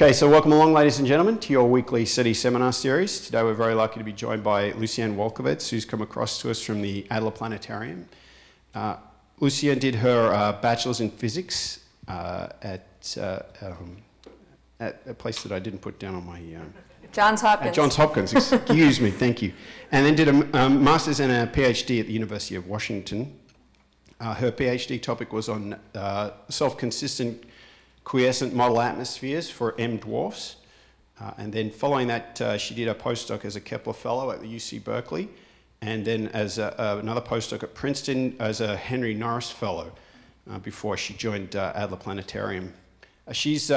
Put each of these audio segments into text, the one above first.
Okay, so welcome along, ladies and gentlemen, to your weekly SETI seminar series. Today we're very lucky to be joined by Lucianne Walkowicz, who's come across to us from the Adler Planetarium. Uh, Lucianne did her uh, bachelor's in physics uh, at, uh, um, at a place that I didn't put down on my. Um, Johns Hopkins. At Johns Hopkins, excuse me, thank you. And then did a um, master's and a PhD at the University of Washington. Uh, her PhD topic was on uh, self consistent quiescent model atmospheres for M dwarfs. Uh, and then following that, uh, she did a postdoc as a Kepler Fellow at the UC Berkeley, and then as a, uh, another postdoc at Princeton as a Henry Norris Fellow uh, before she joined uh, Adler Planetarium. Uh, she's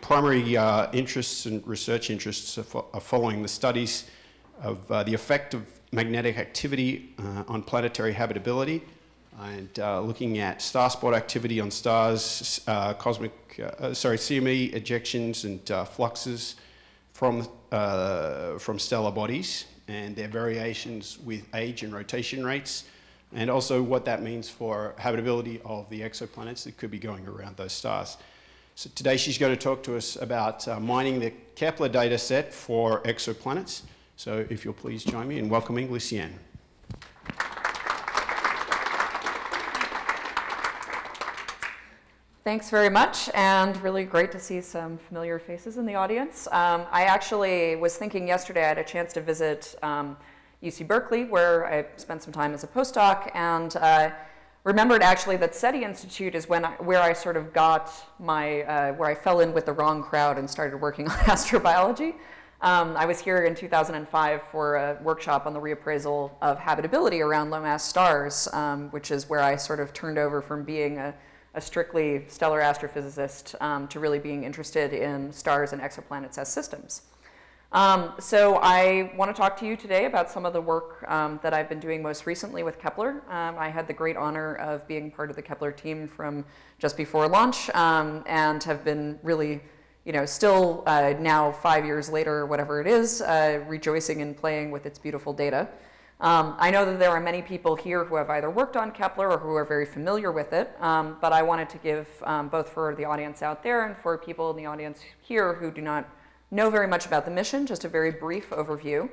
primary interests and research interests are, fo are, following the studies of the effect of magnetic activity on planetary habitability, and uh, looking at star spot activity on stars, uh, cosmic, uh, sorry, CME ejections and uh, fluxes from, uh, from stellar bodies and their variations with age and rotation rates, and also what that means for habitability of the exoplanets that could be going around those stars. So today she's going to talk to us about uh, mining the Kepler data set for exoplanets. So if you'll please join me in welcoming Lucianne. Thanks very much, and really great to see some familiar faces in the audience. Um, I actually was thinking yesterday I had a chance to visit um, UC Berkeley, where I spent some time as a postdoc, and uh, remembered actually that SETI Institute is when I, where I sort of got my, uh, where I fell in with the wrong crowd and started working on astrobiology. Um, I was here in 2005 for a workshop on the reappraisal of habitability around low mass stars, um, which is where I sort of turned over from being a a strictly stellar astrophysicist um, to really being interested in stars and exoplanets as systems. Um, so I want to talk to you today about some of the work um, that I've been doing most recently with Kepler. Um, I had the great honor of being part of the Kepler team from just before launch um, and have been really, you know, still uh, now five years later, whatever it is, uh, rejoicing and playing with its beautiful data. Um, I know that there are many people here who have either worked on Kepler or who are very familiar with it, um, but I wanted to give, um, both for the audience out there and for people in the audience here who do not know very much about the mission, just a very brief overview.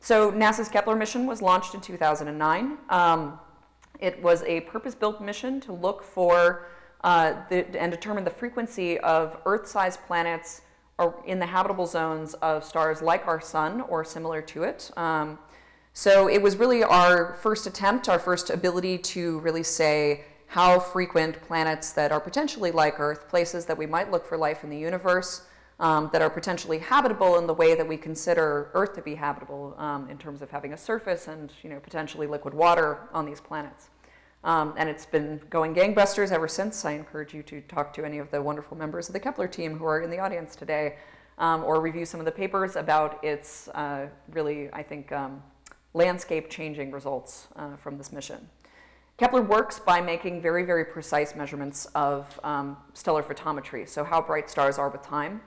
So NASA's Kepler mission was launched in 2009. Um, it was a purpose-built mission to look for uh, the, and determine the frequency of Earth-sized planets in the habitable zones of stars like our sun or similar to it. Um, so it was really our first attempt, our first ability to really say how frequent planets that are potentially like Earth, places that we might look for life in the universe, um, that are potentially habitable in the way that we consider Earth to be habitable um, in terms of having a surface and you know, potentially liquid water on these planets. Um, and it's been going gangbusters ever since. I encourage you to talk to any of the wonderful members of the Kepler team who are in the audience today um, or review some of the papers about its uh, really, I think, um, landscape changing results uh, from this mission. Kepler works by making very, very precise measurements of um, stellar photometry, so how bright stars are with time.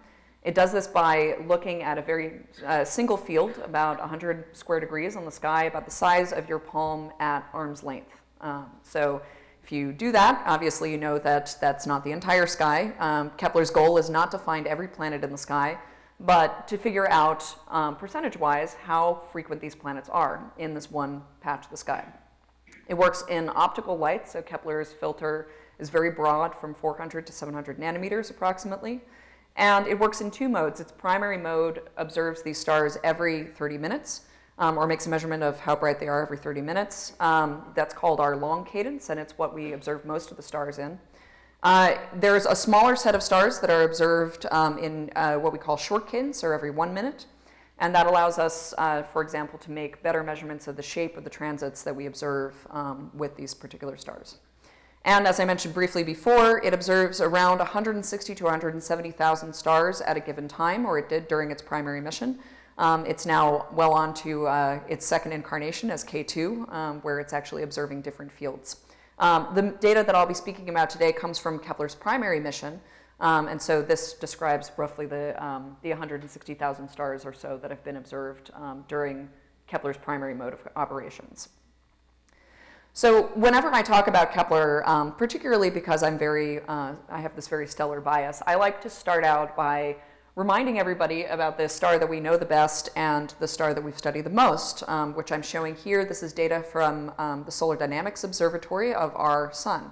It does this by looking at a very uh, single field, about 100 square degrees on the sky, about the size of your palm at arm's length. Um, so if you do that, obviously you know that that's not the entire sky. Um, Kepler's goal is not to find every planet in the sky, but to figure out um, percentage-wise how frequent these planets are in this one patch of the sky. It works in optical light, so Kepler's filter is very broad from 400 to 700 nanometers approximately. And it works in two modes. Its primary mode observes these stars every 30 minutes, um, or makes a measurement of how bright they are every 30 minutes. Um, that's called our long cadence, and it's what we observe most of the stars in. Uh, there's a smaller set of stars that are observed um, in uh, what we call short cadence, or every one minute. And that allows us, uh, for example, to make better measurements of the shape of the transits that we observe um, with these particular stars. And as I mentioned briefly before, it observes around 160 to 170,000 stars at a given time, or it did during its primary mission. Um, it's now well on to uh, its second incarnation as K2, um, where it's actually observing different fields. Um, the data that I'll be speaking about today comes from Kepler's primary mission, um, and so this describes roughly the, um, the 160,000 stars or so that have been observed um, during Kepler's primary mode of operations. So whenever I talk about Kepler, um, particularly because I'm very, uh, I have this very stellar bias, I like to start out by reminding everybody about the star that we know the best and the star that we've studied the most, um, which I'm showing here. This is data from um, the Solar Dynamics Observatory of our sun.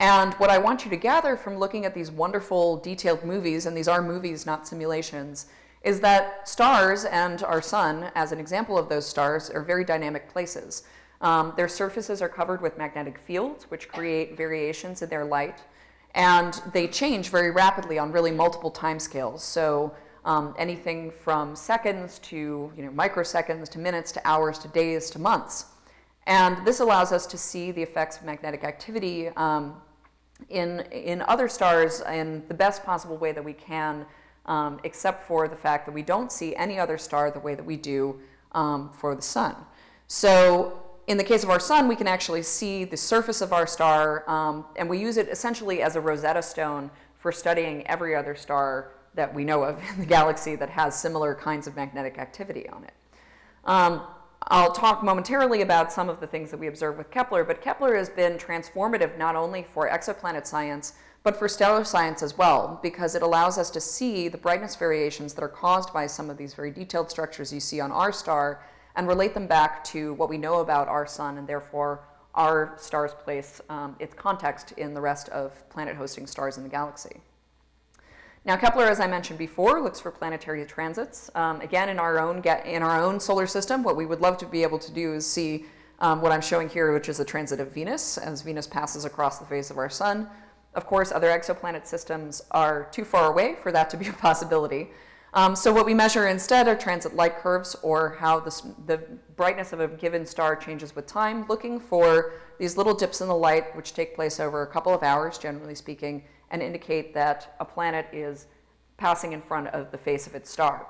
And what I want you to gather from looking at these wonderful detailed movies, and these are movies, not simulations, is that stars and our sun, as an example of those stars, are very dynamic places. Um, their surfaces are covered with magnetic fields, which create variations in their light, and they change very rapidly on really multiple timescales. So um, anything from seconds to you know, microseconds to minutes to hours to days to months. And this allows us to see the effects of magnetic activity um, in, in other stars in the best possible way that we can, um, except for the fact that we don't see any other star the way that we do um, for the sun. So in the case of our sun, we can actually see the surface of our star, um, and we use it essentially as a Rosetta Stone for studying every other star that we know of in the galaxy that has similar kinds of magnetic activity on it. Um, I'll talk momentarily about some of the things that we observe with Kepler, but Kepler has been transformative not only for exoplanet science, but for stellar science as well, because it allows us to see the brightness variations that are caused by some of these very detailed structures you see on our star and relate them back to what we know about our sun and therefore our star's place, um, its context in the rest of planet hosting stars in the galaxy. Now Kepler, as I mentioned before, looks for planetary transits. Um, again, in our, own in our own solar system, what we would love to be able to do is see um, what I'm showing here, which is a transit of Venus, as Venus passes across the face of our sun. Of course, other exoplanet systems are too far away for that to be a possibility. Um, so what we measure instead are transit light curves or how this, the brightness of a given star changes with time, looking for these little dips in the light which take place over a couple of hours, generally speaking, and indicate that a planet is passing in front of the face of its star.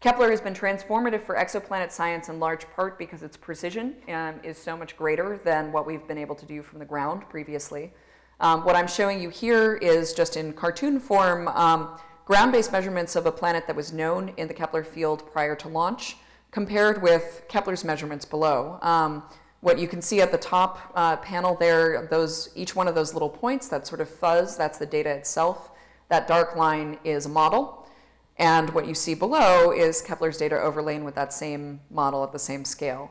Kepler has been transformative for exoplanet science in large part because its precision um, is so much greater than what we've been able to do from the ground previously. Um, what I'm showing you here is just in cartoon form, um, ground-based measurements of a planet that was known in the Kepler field prior to launch compared with Kepler's measurements below. Um, what you can see at the top uh, panel there, those, each one of those little points, that sort of fuzz, that's the data itself. That dark line is a model. And what you see below is Kepler's data overlain with that same model at the same scale.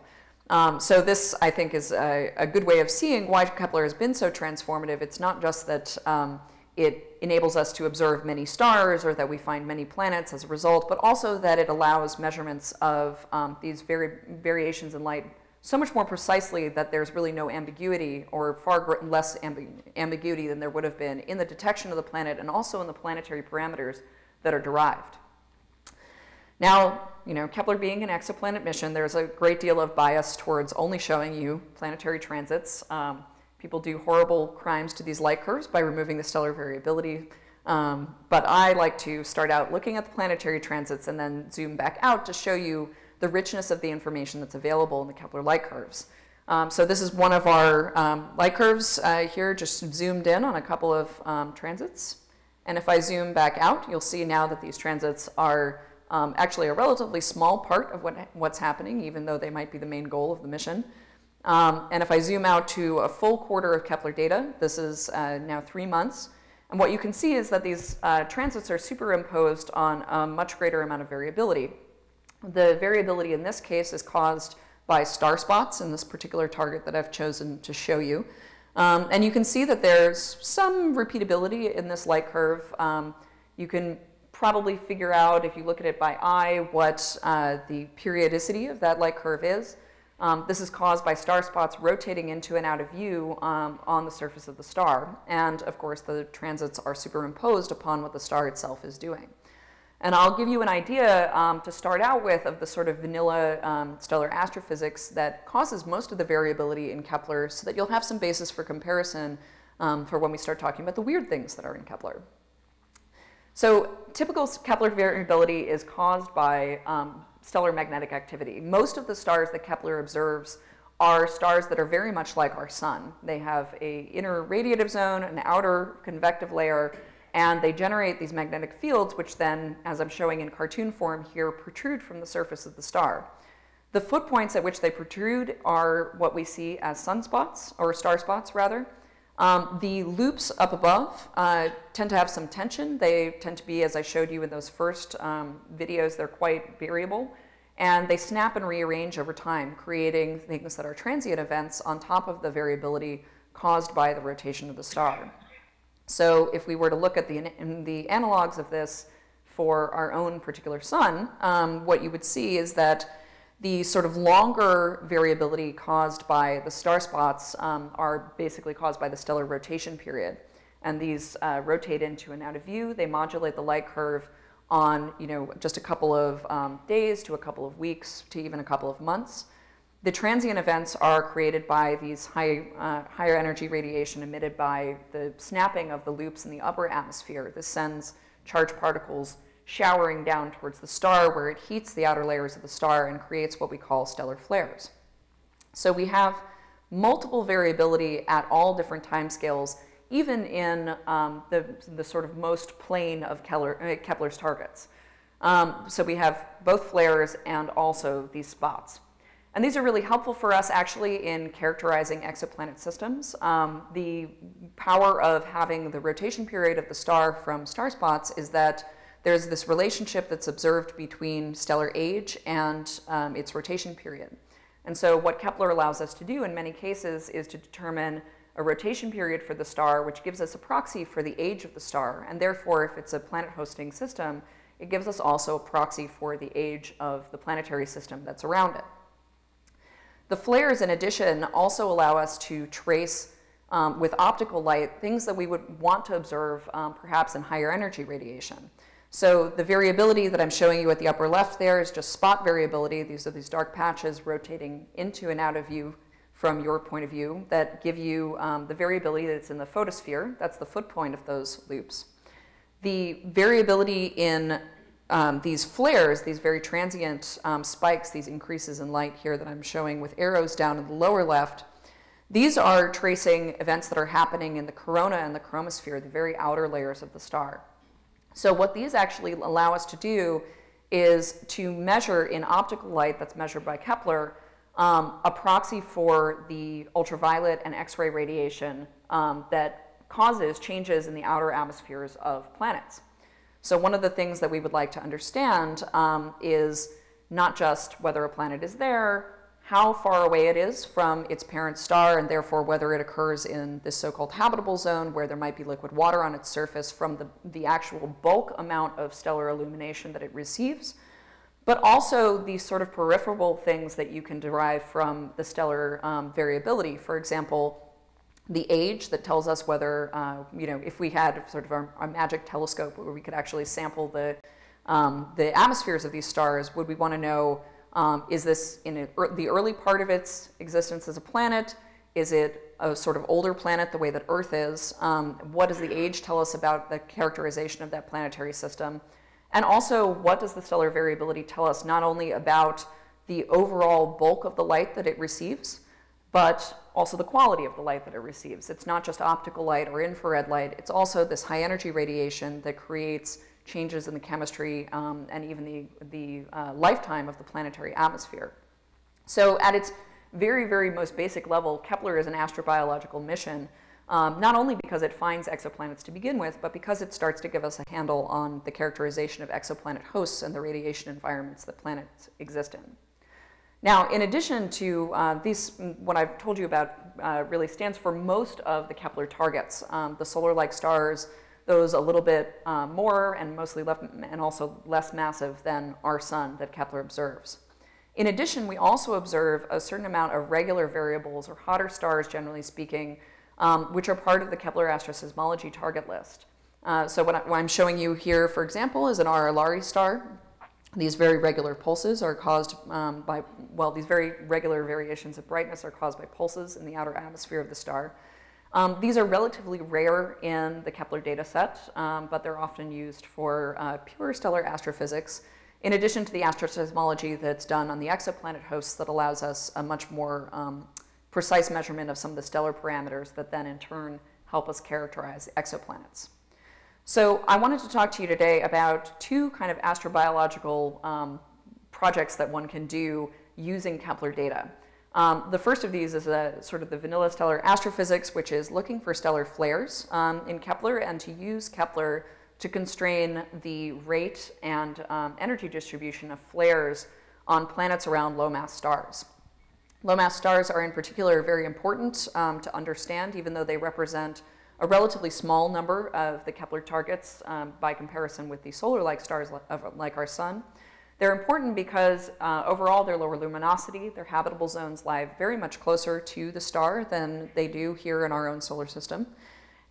Um, so this, I think, is a, a, good way of seeing why Kepler has been so transformative. It's not just that um, it enables us to observe many stars or that we find many planets as a result, but also that it allows measurements of um, these vari variations in light so much more precisely that there's really no ambiguity or far less ambi ambiguity than there would have been in the detection of the planet and also in the planetary parameters that are derived. Now, you know, Kepler being an exoplanet mission, there's a great deal of bias towards only showing you planetary transits. Um, people do horrible crimes to these light curves by removing the stellar variability. Um, but I like to start out looking at the planetary transits and then zoom back out to show you the richness of the information that's available in the Kepler light curves. Um, so this is one of our um, light curves uh, here, just zoomed in on a couple of um, transits. And if I zoom back out, you'll see now that these transits are um, actually a relatively small part of what, what's happening, even though they might be the main goal of the mission. Um, and if I zoom out to a full quarter of Kepler data, this is uh, now three months, and what you can see is that these uh, transits are superimposed on a much greater amount of variability. The variability in this case is caused by star spots in this particular target that I've chosen to show you. Um, and you can see that there's some repeatability in this light curve. Um, you can probably figure out, if you look at it by eye, what uh, the periodicity of that light curve is. Um, this is caused by star spots rotating into and out of view um, on the surface of the star. And of course, the transits are superimposed upon what the star itself is doing. And I'll give you an idea um, to start out with of the sort of vanilla um, stellar astrophysics that causes most of the variability in Kepler so that you'll have some basis for comparison um, for when we start talking about the weird things that are in Kepler. So typical Kepler variability is caused by um, stellar magnetic activity. Most of the stars that Kepler observes are stars that are very much like our sun. They have a inner radiative zone, an outer convective layer, and they generate these magnetic fields, which then, as I'm showing in cartoon form here, protrude from the surface of the star. The foot points at which they protrude are what we see as sunspots, or star spots rather. Um, the loops up above uh, tend to have some tension. They tend to be, as I showed you in those first um, videos, they're quite variable. And they snap and rearrange over time, creating things that are transient events on top of the variability caused by the rotation of the star. So if we were to look at the, the analogs of this for our own particular sun, um, what you would see is that the sort of longer variability caused by the star spots um, are basically caused by the stellar rotation period. And these uh, rotate into and out of view. They modulate the light curve on you know, just a couple of um, days to a couple of weeks to even a couple of months. The transient events are created by these high, uh, higher energy radiation emitted by the snapping of the loops in the upper atmosphere. This sends charged particles showering down towards the star where it heats the outer layers of the star and creates what we call stellar flares. So we have multiple variability at all different timescales, even in um, the, the sort of most plain of uh, Kepler's targets. Um, so we have both flares and also these spots. And these are really helpful for us actually in characterizing exoplanet systems. Um, the power of having the rotation period of the star from star spots is that there's this relationship that's observed between stellar age and um, its rotation period. And so what Kepler allows us to do in many cases is to determine a rotation period for the star, which gives us a proxy for the age of the star. And therefore, if it's a planet hosting system, it gives us also a proxy for the age of the planetary system that's around it. The flares, in addition, also allow us to trace um, with optical light things that we would want to observe um, perhaps in higher energy radiation. So the variability that I'm showing you at the upper left there is just spot variability. These are these dark patches rotating into and out of view from your point of view that give you um, the variability that's in the photosphere. That's the foot point of those loops. The variability in um, these flares, these very transient um, spikes, these increases in light here that I'm showing with arrows down in the lower left, these are tracing events that are happening in the corona and the chromosphere, the very outer layers of the star. So what these actually allow us to do is to measure in optical light that's measured by Kepler um, a proxy for the ultraviolet and X-ray radiation um, that causes changes in the outer atmospheres of planets. So one of the things that we would like to understand um, is not just whether a planet is there, how far away it is from its parent star, and therefore whether it occurs in this so-called habitable zone where there might be liquid water on its surface from the, the actual bulk amount of stellar illumination that it receives, but also these sort of peripheral things that you can derive from the stellar um, variability. For example, the age that tells us whether, uh, you know, if we had sort of our, our, magic telescope where we could actually sample the, um, the atmospheres of these stars, would we want to know um, is this in a, the early part of its existence as a planet? Is it a sort of older planet the way that Earth is? Um, what does the age tell us about the characterization of that planetary system? And also, what does the stellar variability tell us not only about the overall bulk of the light that it receives, but also the quality of the light that it receives? It's not just optical light or infrared light, it's also this high energy radiation that creates changes in the chemistry um, and even the, the uh, lifetime of the planetary atmosphere. So at its very, very most basic level, Kepler is an astrobiological mission, um, not only because it finds exoplanets to begin with, but because it starts to give us a handle on the characterization of exoplanet hosts and the radiation environments that planets exist in. Now, in addition to uh, these, what I've told you about uh, really stands for most of the Kepler targets, um, the solar-like stars, those a little bit uh, more and mostly left, and also less massive than our sun that Kepler observes. In addition, we also observe a certain amount of regular variables, or hotter stars generally speaking, um, which are part of the Kepler asteroseismology target list. Uh, so what, I, am showing you here, for example, is an RR Lyrae star. These very regular pulses are caused um, by, well, these very regular variations of brightness are caused by pulses in the outer atmosphere of the star. Um, these are relatively rare in the Kepler data set, um, but they're often used for uh, pure stellar astrophysics, in addition to the asteroseismology that's done on the exoplanet hosts that allows us a much more um, precise measurement of some of the stellar parameters that then in turn help us characterize exoplanets. So I wanted to talk to you today about two kind of astrobiological um, projects that one can do using Kepler data. Um, the first of these is a, sort of the vanilla stellar astrophysics, which is looking for stellar flares um, in Kepler and to use Kepler to constrain the rate and um, energy distribution of flares on planets around low mass stars. Low mass stars are in particular very important um, to understand, even though they represent a relatively small number of the Kepler targets um, by comparison with the solar-like stars like our sun. They're important because uh, overall they're lower luminosity, their habitable zones lie very much closer to the star than they do here in our own solar system.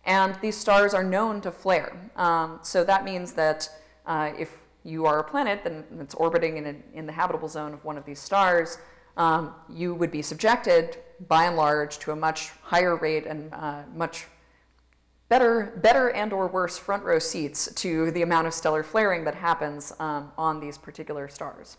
And these stars are known to flare. Um, so that means that uh, if you are a planet that's orbiting in, a, in the habitable zone of one of these stars, um, you would be subjected, by and large, to a much higher rate and uh, much better, better and or worse front row seats to the amount of stellar flaring that happens um, on these particular stars.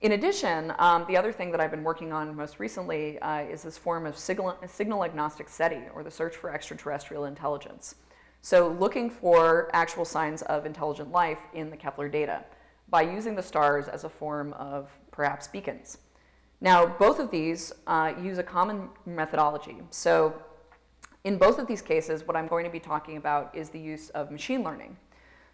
In addition, um, the other thing that I've been working on most recently uh, is this form of signal, signal agnostic SETI, or the search for extraterrestrial intelligence. So looking for actual signs of intelligent life in the Kepler data by using the stars as a form of perhaps beacons. Now, both of these uh, use a common methodology. So in both of these cases, what I'm going to be talking about is the use of machine learning.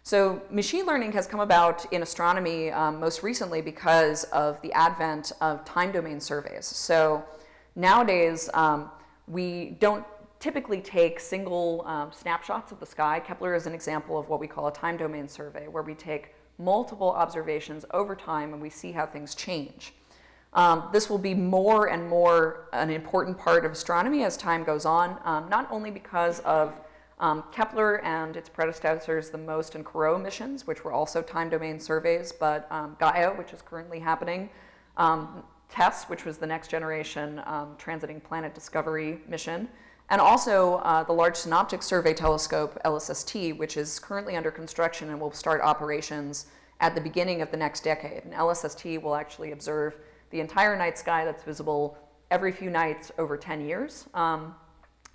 So machine learning has come about in astronomy um, most recently because of the advent of time domain surveys. So nowadays, um, we don't typically take single um, snapshots of the sky. Kepler is an example of what we call a time domain survey, where we take multiple observations over time and we see how things change. Um, this will be more and more an important part of astronomy as time goes on, um, not only because of um, Kepler and its predecessors, the MOST and COROT missions, which were also time domain surveys, but um, Gaia, which is currently happening, um, TESS, which was the next generation um, transiting planet discovery mission, and also uh, the Large Synoptic Survey Telescope, LSST, which is currently under construction and will start operations at the beginning of the next decade. And LSST will actually observe the entire night sky that's visible every few nights over 10 years. Um,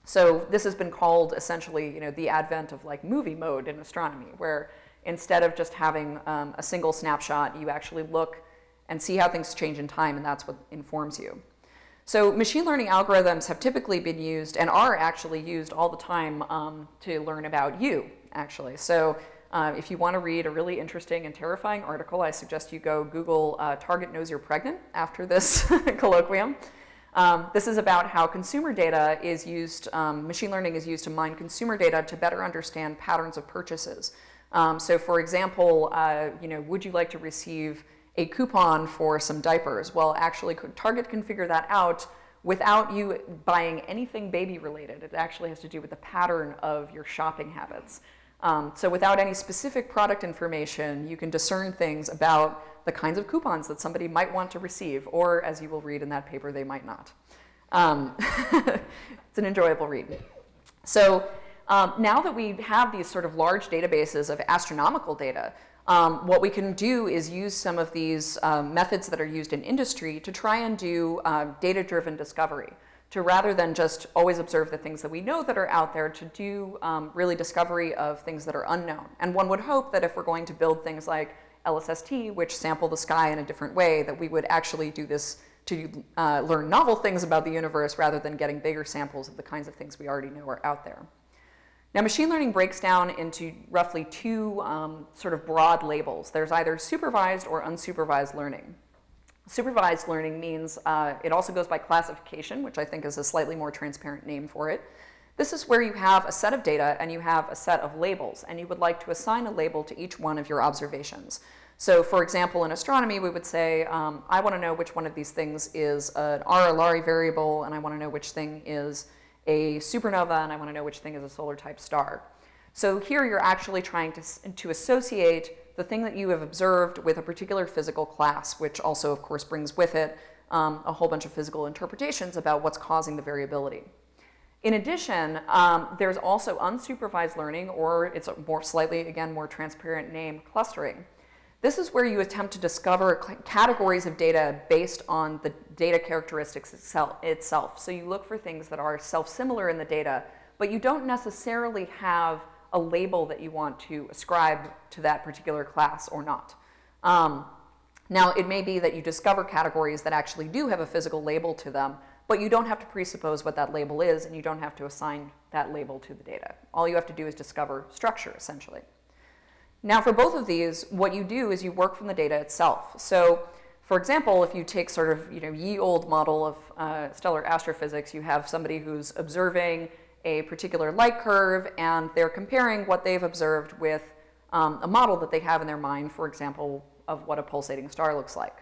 so this has been called essentially, you know, the advent of like movie mode in astronomy, where instead of just having um, a single snapshot, you actually look and see how things change in time, and that's what informs you. So machine learning algorithms have typically been used and are actually used all the time um, to learn about you, actually. So uh, if you want to read a really interesting and terrifying article, I suggest you go Google uh, Target Knows You're Pregnant after this colloquium. Um, this is about how consumer data is used, um, machine learning is used to mine consumer data to better understand patterns of purchases. Um, so for example, uh, you know, would you like to receive a coupon for some diapers? Well, actually, Target can figure that out without you buying anything baby related. It actually has to do with the pattern of your shopping habits. Um, so without any specific product information, you can discern things about the kinds of coupons that somebody might want to receive, or as you will read in that paper, they might not. Um, it's an enjoyable read. So um, now that we have these sort of large databases of astronomical data, um, what we can do is use some of these um, methods that are used in industry to try and do uh, data-driven discovery to rather than just always observe the things that we know that are out there, to do um, really discovery of things that are unknown. And one would hope that if we're going to build things like LSST, which sample the sky in a different way, that we would actually do this to uh, learn novel things about the universe rather than getting bigger samples of the kinds of things we already know are out there. Now, machine learning breaks down into roughly two um, sort of broad labels. There's either supervised or unsupervised learning. Supervised learning means uh, it also goes by classification, which I think is a slightly more transparent name for it. This is where you have a set of data and you have a set of labels, and you would like to assign a label to each one of your observations. So for example, in astronomy, we would say, um, I want to know which one of these things is an RR Lyrae variable, and I want to know which thing is a supernova, and I want to know which thing is a solar type star. So here you're actually trying to, to associate the thing that you have observed with a particular physical class, which also, of course, brings with it um, a whole bunch of physical interpretations about what's causing the variability. In addition, um, there's also unsupervised learning, or it's a more slightly, again, more transparent name, clustering. This is where you attempt to discover categories of data based on the data characteristics itself. So you look for things that are self-similar in the data, but you don't necessarily have a label that you want to ascribe to that particular class or not. Um, Now, it may be that you discover categories that actually do have a physical label to them, but you don't have to presuppose what that label is, and you don't have to assign that label to the data. All you have to do is discover structure, essentially. Now, for both of these, what you do is you work from the data itself. So, for example, if you take sort of you know ye old model of uh, stellar astrophysics, you have somebody who's observing a particular light curve, and they're comparing what they've observed with um, a model that they have in their mind, for example, of what a pulsating star looks like.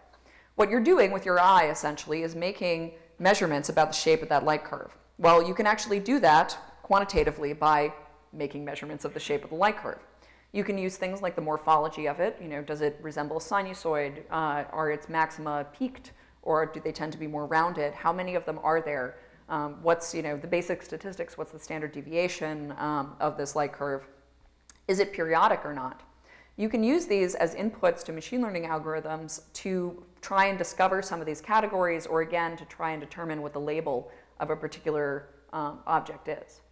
What you're doing with your eye, essentially, is making measurements about the shape of that light curve. Well, you can actually do that quantitatively by making measurements of the shape of the light curve. You can use things like the morphology of it. You know, does it resemble a sinusoid? Uh, are its maxima peaked, or do they tend to be more rounded? How many of them are there? Um, what's you know the basic statistics? What's the standard deviation um, of this light curve? Is it periodic or not? You can use these as inputs to machine learning algorithms to try and discover some of these categories, or again, to try and determine what the label of a particular um, object is.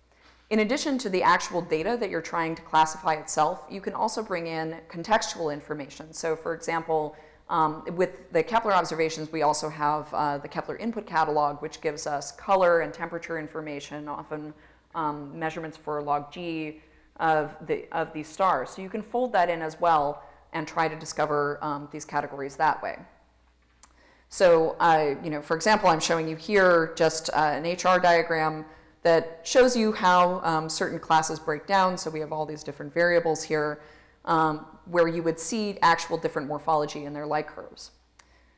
In addition to the actual data that you're trying to classify itself, you can also bring in contextual information. So for example, um, with the Kepler observations, we also have uh, the Kepler input catalog, which gives us color and temperature information, often um, measurements for log G of, the, of these stars. So you can fold that in as well and try to discover um, these categories that way. So, uh, you know, for example, I'm showing you here just uh, an HR diagram that shows you how um, certain classes break down. So we have all these different variables here um, where you would see actual different morphology in their light curves.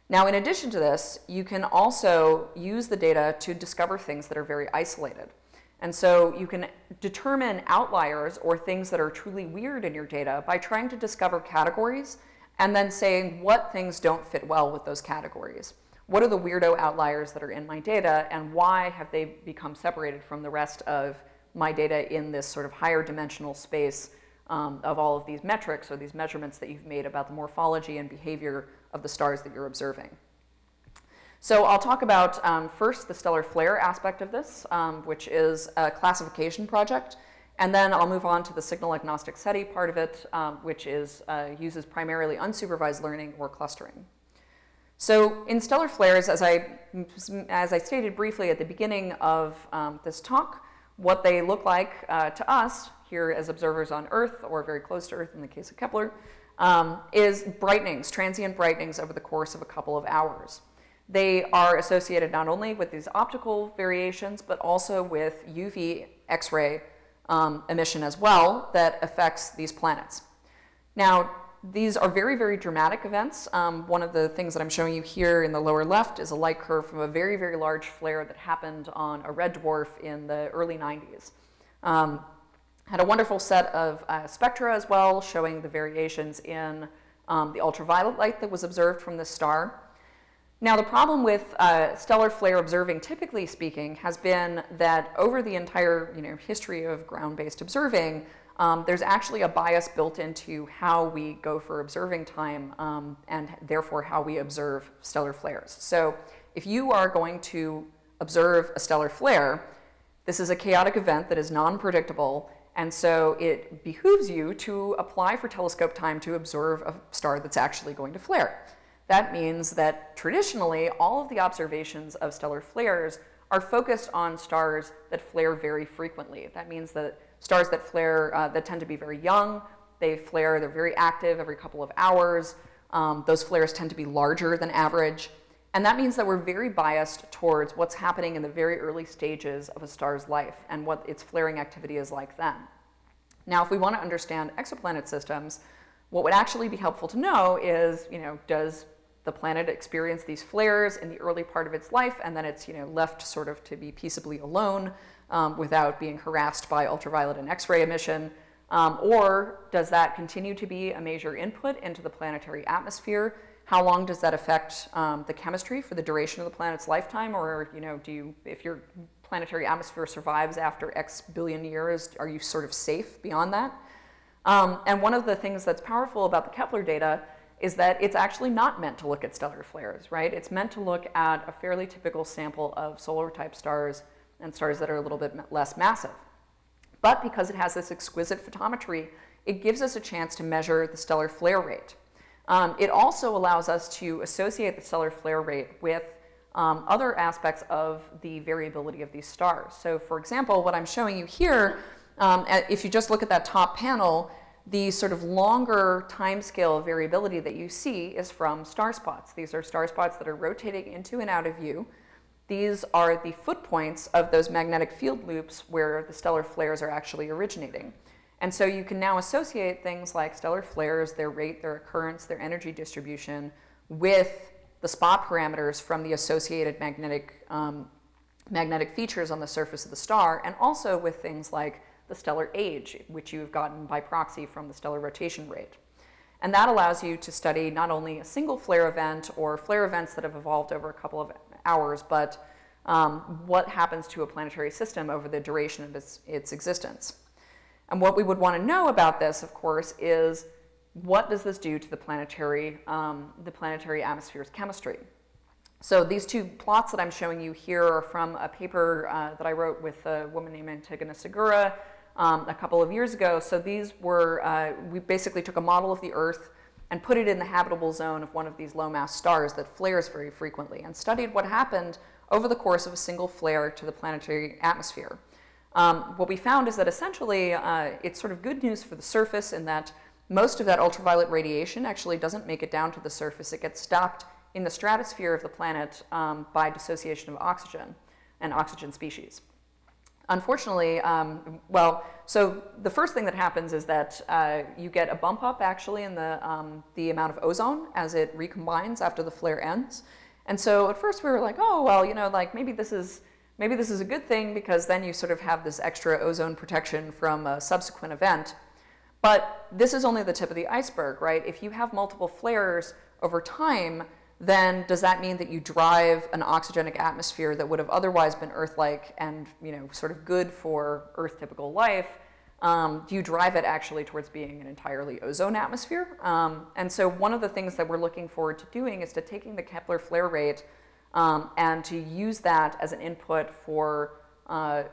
Now, in addition to this, you can also use the data to discover things that are very isolated. And so you can determine outliers or things that are truly weird in your data by trying to discover categories and then saying what things don't fit well with those categories what are the weirdo outliers that are in my data and why have they become separated from the rest of my data in this sort of higher dimensional space um, of all of these metrics or these measurements that you've made about the morphology and behavior of the stars that you're observing. So I'll talk about um, first the stellar flare aspect of this, um, which is a classification project. And then I'll move on to the signal agnostic SETI part of it, um, which is, uh, uses primarily unsupervised learning or clustering. So in stellar flares, as I, as I stated briefly at the beginning of um, this talk, what they look like uh, to us here as observers on Earth, or very close to Earth in the case of Kepler, um, is brightenings, transient brightenings over the course of a couple of hours. They are associated not only with these optical variations, but also with UV X-ray um, emission as well that affects these planets. Now, these are very, very dramatic events. Um, one of the things that I'm showing you here in the lower left is a light curve from a very, very large flare that happened on a red dwarf in the early 90s. Um, had a wonderful set of uh, spectra as well, showing the variations in um, the ultraviolet light that was observed from this star. Now, the problem with uh, stellar flare observing, typically speaking, has been that over the entire you know, history of ground-based observing, um, there's actually a bias built into how we go for observing time um, and therefore how we observe stellar flares. So if you are going to observe a stellar flare, this is a chaotic event that is non-predictable and so it behooves you to apply for telescope time to observe a star that's actually going to flare. That means that traditionally all of the observations of stellar flares are focused on stars that flare very frequently. That means that Stars that flare, uh, that tend to be very young, they flare, they're very active every couple of hours. Um, those flares tend to be larger than average. And that means that we're very biased towards what's happening in the very early stages of a star's life and what its flaring activity is like then. Now, if we want to understand exoplanet systems, what would actually be helpful to know is, you know, does the planet experience these flares in the early part of its life and then it's, you know, left sort of to be peaceably alone um, without being harassed by ultraviolet and X-ray emission? Um, or does that continue to be a major input into the planetary atmosphere? How long does that affect um, the chemistry for the duration of the planet's lifetime? Or, you know, do you, if your planetary atmosphere survives after X billion years, are you sort of safe beyond that? Um, and one of the things that's powerful about the Kepler data is that it's actually not meant to look at stellar flares, right? It's meant to look at a fairly typical sample of solar type stars and stars that are a little bit less massive. But because it has this exquisite photometry, it gives us a chance to measure the stellar flare rate. Um, it also allows us to associate the stellar flare rate with um, other aspects of the variability of these stars. So for example, what I'm showing you here, um, if you just look at that top panel, the sort of longer timescale variability that you see is from star spots. These are star spots that are rotating into and out of view. These are the foot points of those magnetic field loops where the stellar flares are actually originating. And so you can now associate things like stellar flares, their rate, their occurrence, their energy distribution with the spot parameters from the associated magnetic, um, magnetic features on the surface of the star, and also with things like the stellar age, which you've gotten by proxy from the stellar rotation rate. And that allows you to study not only a single flare event or flare events that have evolved over a couple of hours, but um, what happens to a planetary system over the duration of its, its existence. And what we would want to know about this, of course, is what does this do to the planetary, um, the planetary atmosphere's chemistry? So these two plots that I'm showing you here are from a paper uh, that I wrote with a woman named Antigona Segura um, a couple of years ago. So these were, uh, we basically took a model of the Earth and put it in the habitable zone of one of these low mass stars that flares very frequently and studied what happened over the course of a single flare to the planetary atmosphere. Um, what we found is that essentially uh, it's sort of good news for the surface in that most of that ultraviolet radiation actually doesn't make it down to the surface. It gets stopped in the stratosphere of the planet um, by dissociation of oxygen and oxygen species. Unfortunately, um, well, so the first thing that happens is that uh, you get a bump up actually in the, um, the amount of ozone as it recombines after the flare ends. And so at first we were like, oh, well, you know, like maybe this is maybe this is a good thing because then you sort of have this extra ozone protection from a subsequent event. But this is only the tip of the iceberg, right? If you have multiple flares over time, then does that mean that you drive an oxygenic atmosphere that would have otherwise been Earth-like and you know sort of good for Earth-typical life? Um, do you drive it actually towards being an entirely ozone atmosphere? Um, and so one of the things that we're looking forward to doing is to taking the Kepler flare rate um, and to use that as an input for uh,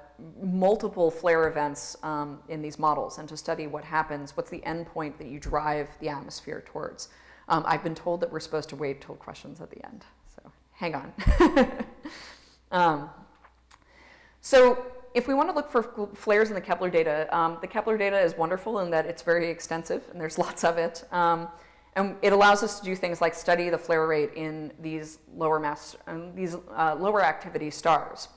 multiple flare events um, in these models and to study what happens, what's the endpoint that you drive the atmosphere towards. Um, I've been told that we're supposed to wait till questions at the end, so hang on. um, so if we want to look for flares in the Kepler data, um, the Kepler data is wonderful in that it's very extensive and there's lots of it. Um, and it allows us to do things like study the flare rate in these lower mass, these uh, lower activity stars.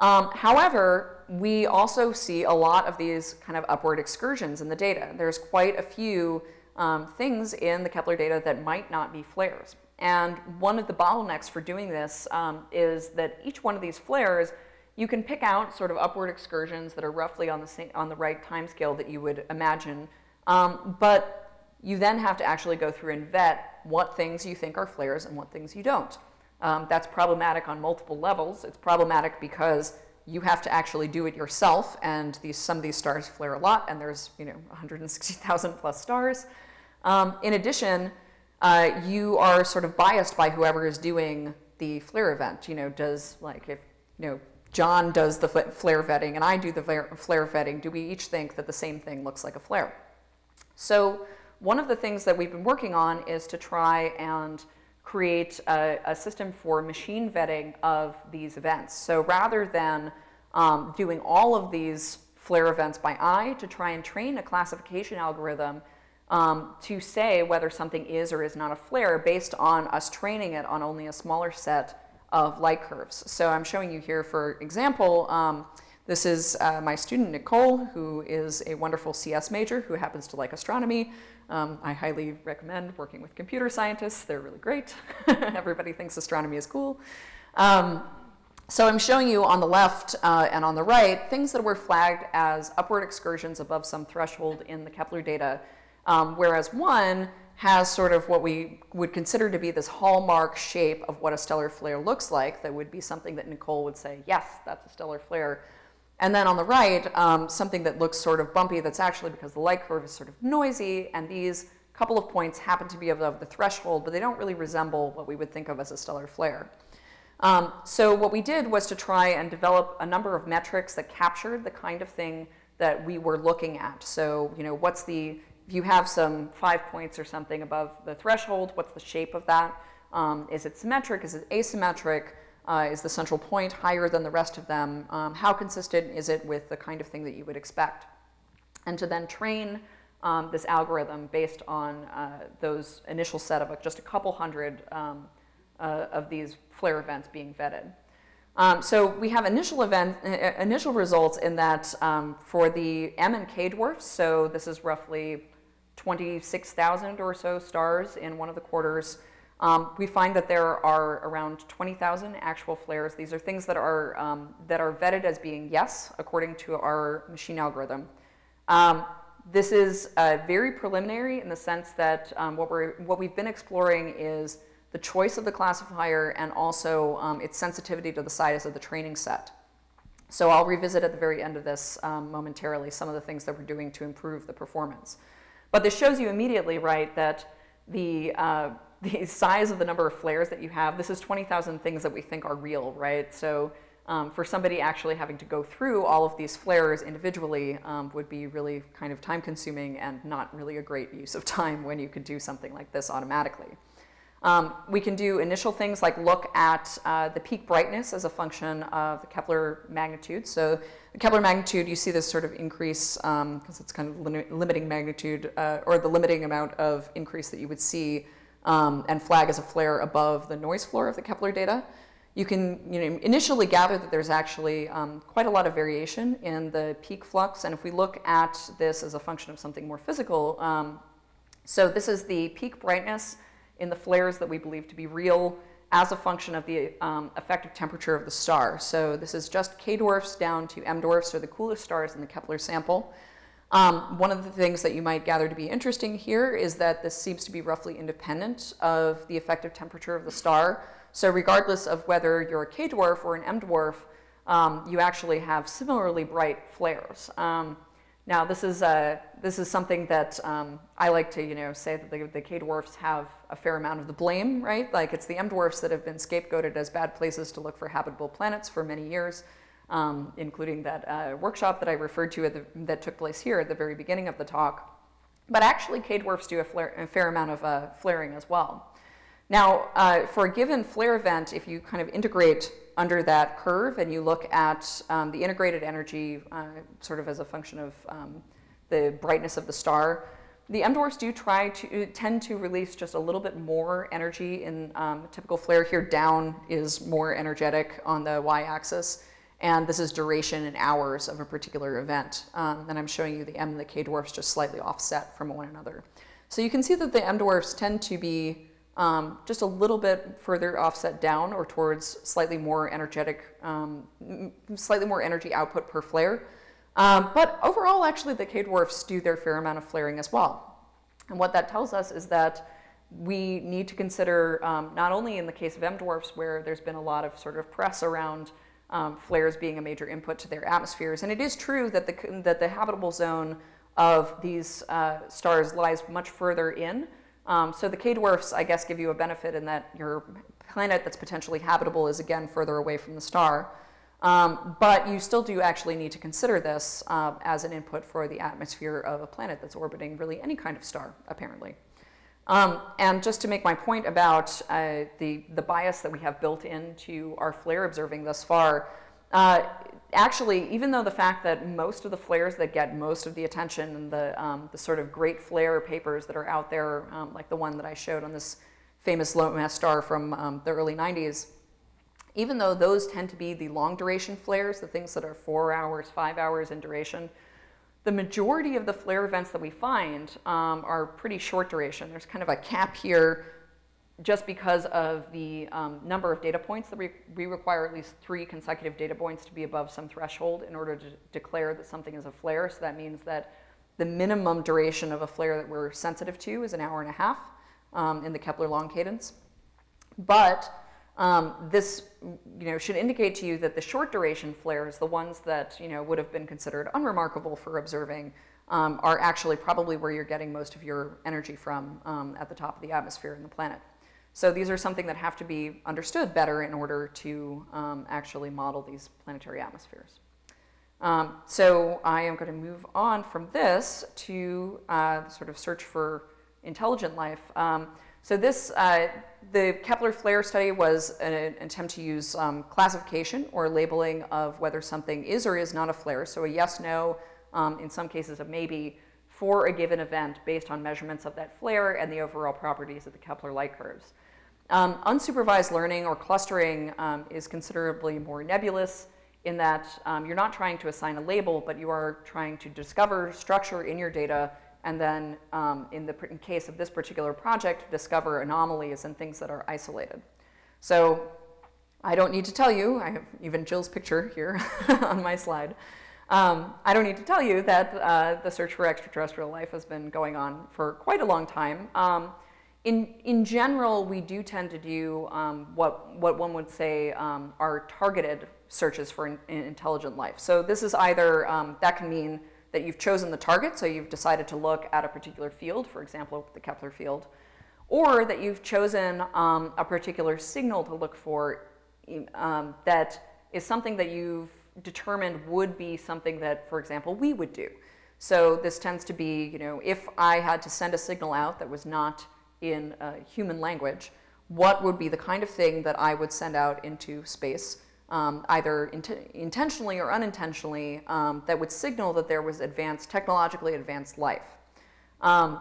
Um, however, we also see a lot of these kind of upward excursions in the data. There's quite a few um, things in the Kepler data that might not be flares. And one of the bottlenecks for doing this um, is that each one of these flares, you can pick out sort of upward excursions that are roughly on the, same, on the right time scale that you would imagine. Um, but you then have to actually go through and vet what things you think are flares and what things you don't. Um, that's problematic on multiple levels. It's problematic because you have to actually do it yourself, and these, some of these stars flare a lot, and there's you know 160,000 plus stars. Um, in addition, uh, you are sort of biased by whoever is doing the flare event. You know, does like if you know John does the flare vetting and I do the flare vetting, do we each think that the same thing looks like a flare? So one of the things that we've been working on is to try and create a, a system for machine vetting of these events. So rather than um, doing all of these flare events by eye, to try and train a classification algorithm um, to say whether something is or is not a flare based on us training it on only a smaller set of light curves. So I'm showing you here, for example, um, this is uh, my student Nicole, who is a wonderful CS major who happens to like astronomy. Um, I highly recommend working with computer scientists. They're really great. Everybody thinks astronomy is cool. Um, so I'm showing you on the left uh, and on the right things that were flagged as upward excursions above some threshold in the Kepler data, um, whereas one has sort of what we would consider to be this hallmark shape of what a stellar flare looks like that would be something that Nicole would say, yes, that's a stellar flare. And then on the right, um, something that looks sort of bumpy that's actually because the light curve is sort of noisy, and these couple of points happen to be above the threshold, but they don't really resemble what we would think of as a stellar flare. Um, so what we did was to try and develop a number of metrics that captured the kind of thing that we were looking at. So, you know, what's the you have some five points or something above the threshold, what's the shape of that? Um, is it symmetric? Is it asymmetric? Uh, is the central point higher than the rest of them? Um, how consistent is it with the kind of thing that you would expect? And to then train um, this algorithm based on uh, those initial set of just a couple hundred um, uh, of these flare events being vetted. Um, so we have initial event, uh, uh, initial results in that um, for the M and K dwarfs, so this is roughly 26,000 or so stars in one of the quarters, um, we find that there are around 20,000 actual flares. These are things that are, um, that are vetted as being yes, according to our machine algorithm. Um, this is uh, very preliminary in the sense that um, what, we're, what we've been exploring is the choice of the classifier and also um, its sensitivity to the size of the training set. So I'll revisit at the very end of this um, momentarily some of the things that we're doing to improve the performance. But this shows you immediately, right, that the, uh, the size of the number of flares that you have, this is 20,000 things that we think are real, right? So um, for somebody actually having to go through all of these flares individually um, would be really kind of time consuming and not really a great use of time when you could do something like this automatically. Um, we can do initial things like look at uh, the peak brightness as a function of the Kepler magnitude. So the Kepler magnitude, you see this sort of increase because um, it's kind of lim limiting magnitude uh, or the limiting amount of increase that you would see um, and flag as a flare above the noise floor of the Kepler data you can you know, initially gather that there's actually um, quite a lot of variation in the peak flux. And if we look at this as a function of something more physical, um, so this is the peak brightness in the flares that we believe to be real as a function of the um, effective temperature of the star. So this is just K dwarfs down to M dwarfs, or the coolest stars in the Kepler sample. Um, one of the things that you might gather to be interesting here is that this seems to be roughly independent of the effective temperature of the star. So regardless of whether you're a K dwarf or an M dwarf, um, you actually have similarly bright flares. Um, now this is, uh, this is something that um, I like to you know, say that the, the K dwarfs have a fair amount of the blame, right? Like it's the M dwarfs that have been scapegoated as bad places to look for habitable planets for many years, um, including that uh, workshop that I referred to the, that took place here at the very beginning of the talk. But actually K dwarfs do a, flare, a fair amount of uh, flaring as well. Now, uh, for a given flare event, if you kind of integrate under that curve and you look at um, the integrated energy uh, sort of as a function of um, the brightness of the star, the M dwarfs do try to tend to release just a little bit more energy in um, typical flare. Here down is more energetic on the y-axis, and this is duration in hours of a particular event. Um, and I'm showing you the M and the K dwarfs just slightly offset from one another. So you can see that the M dwarfs tend to be um, just a little bit further offset down or towards slightly more energetic, um, slightly more energy output per flare. Um, but overall, actually, the K-dwarfs do their fair amount of flaring as well. And what that tells us is that we need to consider, um, not only in the case of M-dwarfs, where there's been a lot of sort of press around um, flares being a major input to their atmospheres, and it is true that the, that the habitable zone of these uh, stars lies much further in, um, so the K-dwarfs, I guess, give you a benefit in that your planet that's potentially habitable is again further away from the star. Um, but you still do actually need to consider this uh, as an input for the atmosphere of a planet that's orbiting really any kind of star, apparently. Um, and just to make my point about uh, the, the bias that we have built into our flare observing thus far, uh, actually, even though the fact that most of the flares that get most of the attention and the, um, the sort of great flare papers that are out there, um, like the one that I showed on this famous low mass star from um, the early 90s, even though those tend to be the long duration flares, the things that are four hours, five hours in duration, the majority of the flare events that we find um, are pretty short duration. There's kind of a cap here just because of the um, number of data points that we, we require at least three consecutive data points to be above some threshold in order to declare that something is a flare. So that means that the minimum duration of a flare that we're sensitive to is an hour and a half um, in the Kepler long cadence. But um, this you know, should indicate to you that the short duration flares, the ones that you know, would have been considered unremarkable for observing, um, are actually probably where you're getting most of your energy from um, at the top of the atmosphere in the planet. So these are something that have to be understood better in order to um, actually model these planetary atmospheres. Um, so I am going to move on from this to uh, sort of search for intelligent life. Um, so this, uh, the Kepler flare study was an, attempt to use um, classification or labeling of whether something is or is not a flare. So a yes, no, um, in some cases a maybe, for a given event based on measurements of that flare and the overall properties of the Kepler light curves. Um, unsupervised learning or clustering um, is considerably more nebulous in that um, you're not trying to assign a label, but you are trying to discover structure in your data and then um, in the in case of this particular project, discover anomalies and things that are isolated. So I don't need to tell you, I have even Jill's picture here on my slide. Um, I don't need to tell you that uh, the search for extraterrestrial life has been going on for quite a long time. Um, in, in general, we do tend to do um, what, what one would say um, are targeted searches for in, in intelligent life. So this is either, um, that can mean that you've chosen the target, so you've decided to look at a particular field, for example, the Kepler field, or that you've chosen um, a particular signal to look for um, that is something that you've determined would be something that, for example, we would do. So this tends to be, you know, if I had to send a signal out that was not in human language, what would be the kind of thing that I would send out into space, um, either int intentionally or unintentionally, um, that would signal that there was advanced, technologically advanced life. Um,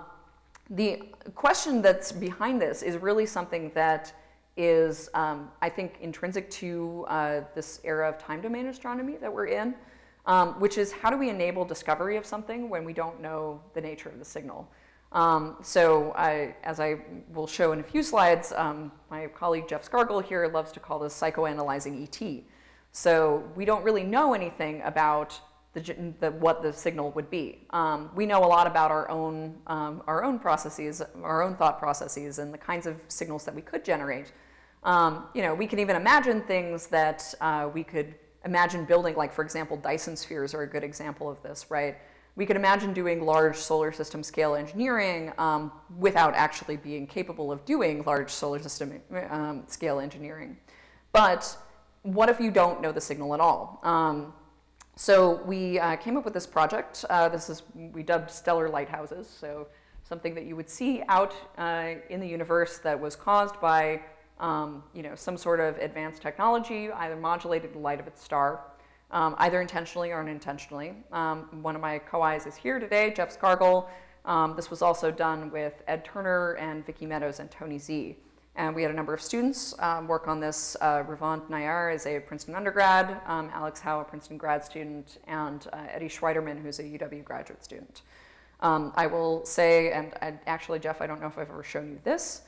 the question that's behind this is really something that is, um, I think, intrinsic to uh, this era of time domain astronomy that we're in, um, which is how do we enable discovery of something when we don't know the nature of the signal? Um, so I, as I will show in a few slides, um, my colleague Jeff Scargle here loves to call this psychoanalyzing ET. So we don't really know anything about the, the, what the signal would be. Um, we know a lot about our own, um, our own processes, our own thought processes, and the kinds of signals that we could generate. Um, you know, we can even imagine things that uh, we could imagine building, like for example, Dyson spheres are a good example of this, right? We could imagine doing large solar system scale engineering um, without actually being capable of doing large solar system um, scale engineering. But what if you don't know the signal at all? Um, so we uh, came up with this project. Uh, this is, we dubbed stellar lighthouses. So something that you would see out uh, in the universe that was caused by um, you know, some sort of advanced technology, either modulated the light of its star um, either intentionally or unintentionally. Um, one of my co-Is is here today, Jeff Scargle. Um, this was also done with Ed Turner and Vicki Meadows and Tony Zee. And we had a number of students um, work on this. Uh, Revant Nayar is a Princeton undergrad, um, Alex Howe, a Princeton grad student, and uh, Eddie Schwieterman, who's a UW graduate student. Um, I will say, and, and actually, Jeff, I don't know if I've ever shown you this,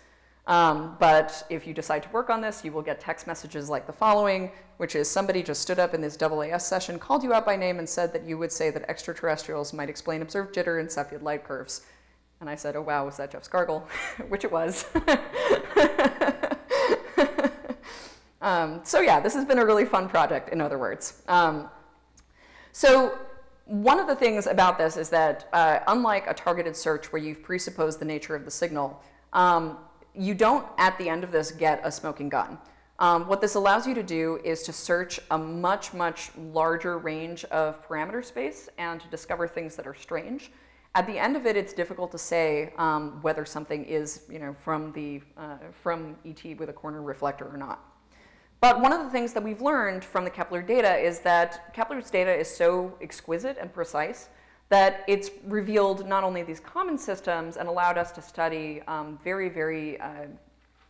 um, but if you decide to work on this, you will get text messages like the following, which is somebody just stood up in this AAS session, called you out by name, and said that you would say that extraterrestrials might explain observed jitter and Cepheid light curves. And I said, oh wow, was that Jeff Scargle? which it was. um, so yeah, this has been a really fun project, in other words. Um, so one of the things about this is that uh, unlike a targeted search where you've presupposed the nature of the signal, um, you don't, at the end of this, get a smoking gun. Um, what this allows you to do is to search a much, much larger range of parameter space and to discover things that are strange. At the end of it, it's difficult to say um, whether something is, you know, from the uh, from ET with a corner reflector or not. But one of the things that we've learned from the Kepler data is that Kepler's data is so exquisite and precise that it's revealed not only these common systems and allowed us to study um, very, very uh,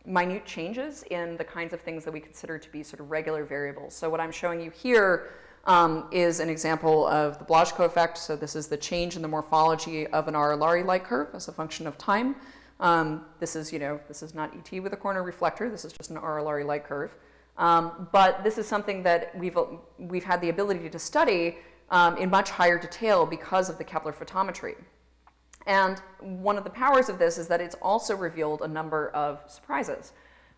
minute changes in the kinds of things that we consider to be sort of regular variables. So what I'm showing you here um, is an example of the Blazhko effect. So this is the change in the morphology of an RR Lyrae light curve as a function of time. Um, this is, you know, this is not ET with a corner reflector. This is just an RR Lyrae light curve. Um, but this is something that we've, we've had the ability to study um, in much higher detail because of the Kepler photometry. And one of the powers of this is that it's also revealed a number of surprises.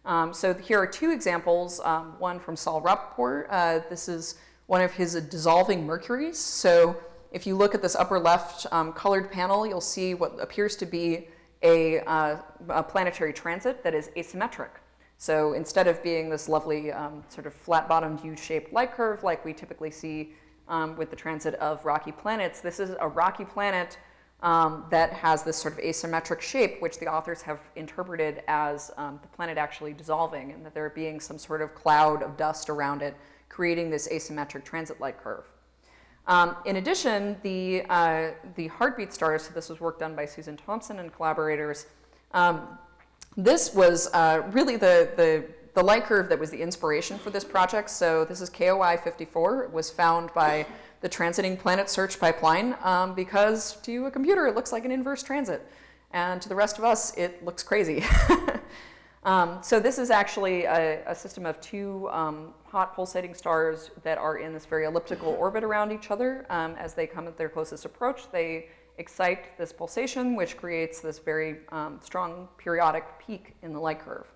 Um, so here are two examples, um, one from Saul Rappaport. Uh, this is one of his dissolving mercuries. So if you look at this upper left um, colored panel, you'll see what appears to be a, uh, a, planetary transit that is asymmetric. So instead of being this lovely um, sort of flat-bottomed U-shaped light curve like we typically see um, with the transit of rocky planets. This is a rocky planet um, that has this sort of asymmetric shape, which the authors have interpreted as um, the planet actually dissolving and that there being some sort of cloud of dust around it, creating this asymmetric transit light curve. Um, in addition, the, uh, the heartbeat stars, so this was work done by Susan Thompson and collaborators, um, this was uh, really the, the, the light curve that was the inspiration for this project. So this is KOI 54. It was found by the Transiting Planet Search Pipeline um, because to a computer it looks like an inverse transit. And to the rest of us, it looks crazy. um, so this is actually a, a system of two um, hot pulsating stars that are in this very elliptical orbit around each other. Um, as they come at their closest approach, they excite this pulsation, which creates this very um, strong periodic peak in the light curve.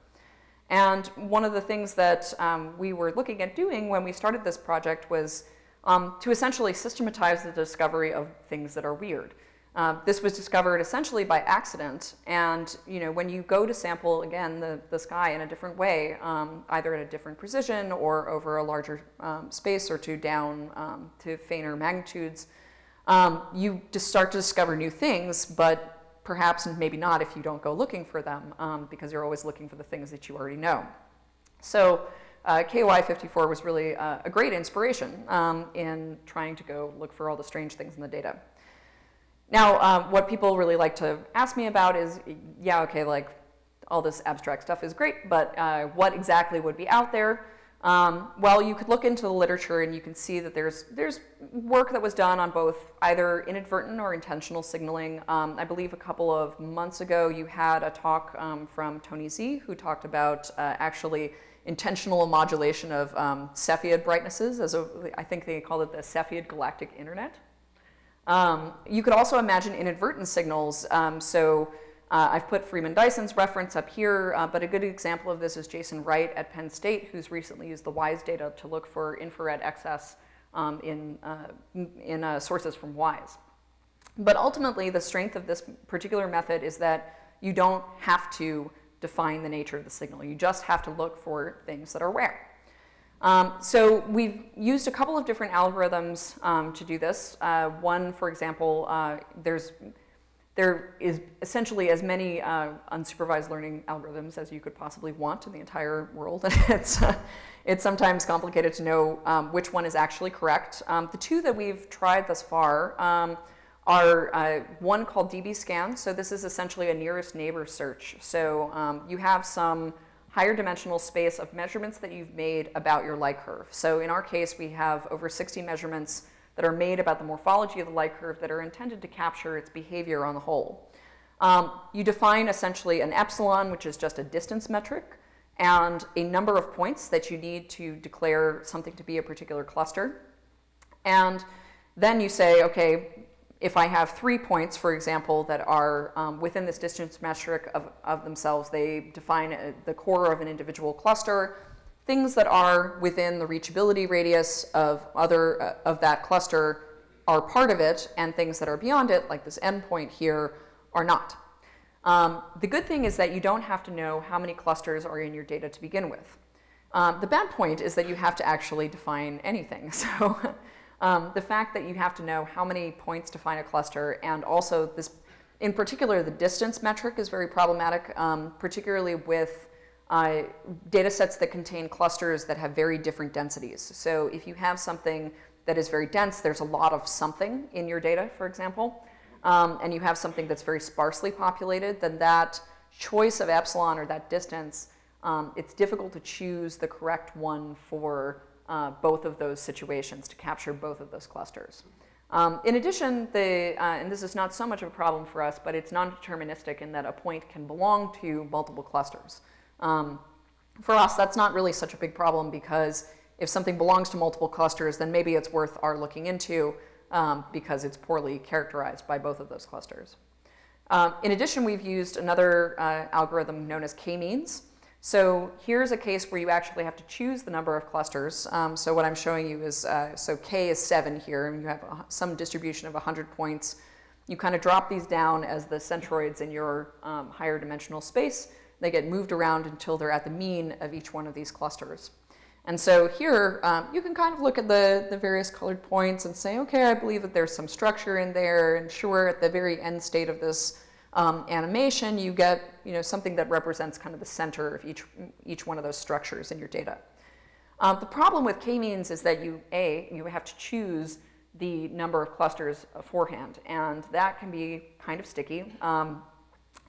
And one of the things that um, we were looking at doing when we started this project was um, to essentially systematize the discovery of things that are weird. Uh, this was discovered essentially by accident, and you know when you go to sample again the, the sky in a different way, um, either at a different precision or over a larger um, space or to down um, to fainter magnitudes, um, you just start to discover new things, but perhaps and maybe not if you don't go looking for them, um, because you're always looking for the things that you already know. So uh, KOI54 was really uh, a great inspiration um, in trying to go look for all the strange things in the data. Now, um, what people really like to ask me about is, yeah, okay, like all this abstract stuff is great, but uh, what exactly would be out there? Um, well, you could look into the literature and you can see that there's, there's work that was done on both either inadvertent or intentional signaling. Um, I believe a couple of months ago you had a talk um, from Tony Zee who talked about uh, actually intentional modulation of um, Cepheid brightnesses, as a, I think they called it the Cepheid galactic internet. Um, you could also imagine inadvertent signals. Um, so uh, I've put Freeman Dyson's reference up here, uh, but a good example of this is Jason Wright at Penn State, who's recently used the WISE data to look for infrared excess um, in, uh, in uh, sources from WISE. But ultimately, the strength of this particular method is that you don't have to define the nature of the signal. You just have to look for things that are rare. Um, so we've used a couple of different algorithms um, to do this. Uh, one, for example, uh, there's there is essentially as many uh, unsupervised learning algorithms as you could possibly want in the entire world. And it's, uh, it's sometimes complicated to know um, which one is actually correct. Um, the two that we've tried thus far um, are uh, one called dbScan. So this is essentially a nearest neighbor search. So um, you have some higher dimensional space of measurements that you've made about your light curve. So in our case, we have over 60 measurements that are made about the morphology of the light curve that are intended to capture its behavior on the whole. Um, you define essentially an epsilon, which is just a distance metric, and a number of points that you need to declare something to be a particular cluster. And then you say, okay, if I have three points, for example, that are um, within this distance metric of, of themselves, they define a, the core of an individual cluster things that are within the reachability radius of other uh, of that cluster are part of it, and things that are beyond it, like this endpoint here, are not. Um, the good thing is that you don't have to know how many clusters are in your data to begin with. Um, the bad point is that you have to actually define anything. So um, the fact that you have to know how many points define a cluster, and also this, in particular, the distance metric is very problematic, um, particularly with uh, data sets that contain clusters that have very different densities. So if you have something that is very dense, there's a lot of something in your data, for example, um, and you have something that's very sparsely populated, then that choice of epsilon or that distance, um, it's difficult to choose the correct one for uh, both of those situations to capture both of those clusters. Um, in addition, the, uh, and this is not so much of a problem for us, but it's non-deterministic in that a point can belong to multiple clusters. Um, for us, that's not really such a big problem because if something belongs to multiple clusters, then maybe it's worth our looking into um, because it's poorly characterized by both of those clusters. Um, in addition, we've used another uh, algorithm known as k-means. So here's a case where you actually have to choose the number of clusters. Um, so what I'm showing you is, uh, so k is 7 here, and you have a, some distribution of 100 points. You kind of drop these down as the centroids in your um, higher dimensional space, they get moved around until they're at the mean of each one of these clusters. And so here, um, you can kind of look at the, the various colored points and say, okay, I believe that there's some structure in there, and sure, at the very end state of this um, animation, you get you know, something that represents kind of the center of each, each one of those structures in your data. Um, the problem with k-means is that you, A, you have to choose the number of clusters beforehand, and that can be kind of sticky. Um,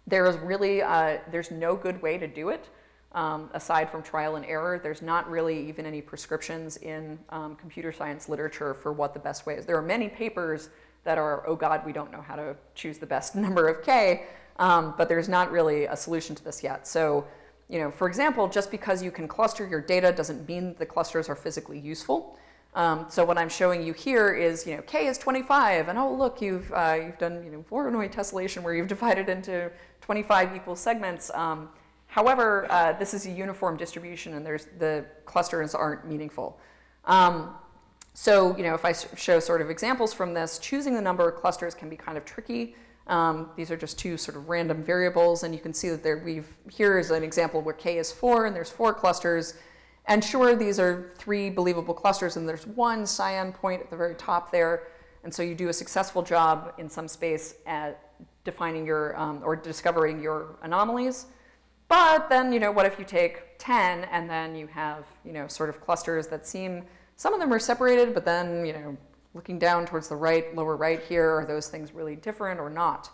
there's really, uh, there's no good way to do it. Um, aside from trial and error, there's not really even any prescriptions in um, computer science literature for what the best way is. There are many papers that are, oh God, we don't know how to choose the best number of k, um, but there's not really a solution to this yet. So, you know, for example, just because you can cluster your data doesn't mean the clusters are physically useful. Um, so what I'm showing you here is, you know, k is 25, and oh look, you've uh, you've done you know Voronoi tessellation where you've divided into 25 equal segments. Um, However, uh, this is a uniform distribution and there's, the clusters aren't meaningful. Um, so, you know, if I show sort of examples from this, choosing the number of clusters can be kind of tricky. Um, these are just two sort of random variables, and you can see that there we've here is an example where k is four, and there's four clusters. And sure, these are three believable clusters, and there's one cyan point at the very top there. And so you do a successful job in some space at defining your um, or discovering your anomalies. But then, you know, what if you take 10 and then you have, you know, sort of clusters that seem, some of them are separated, but then, you know, looking down towards the right, lower right here, are those things really different or not?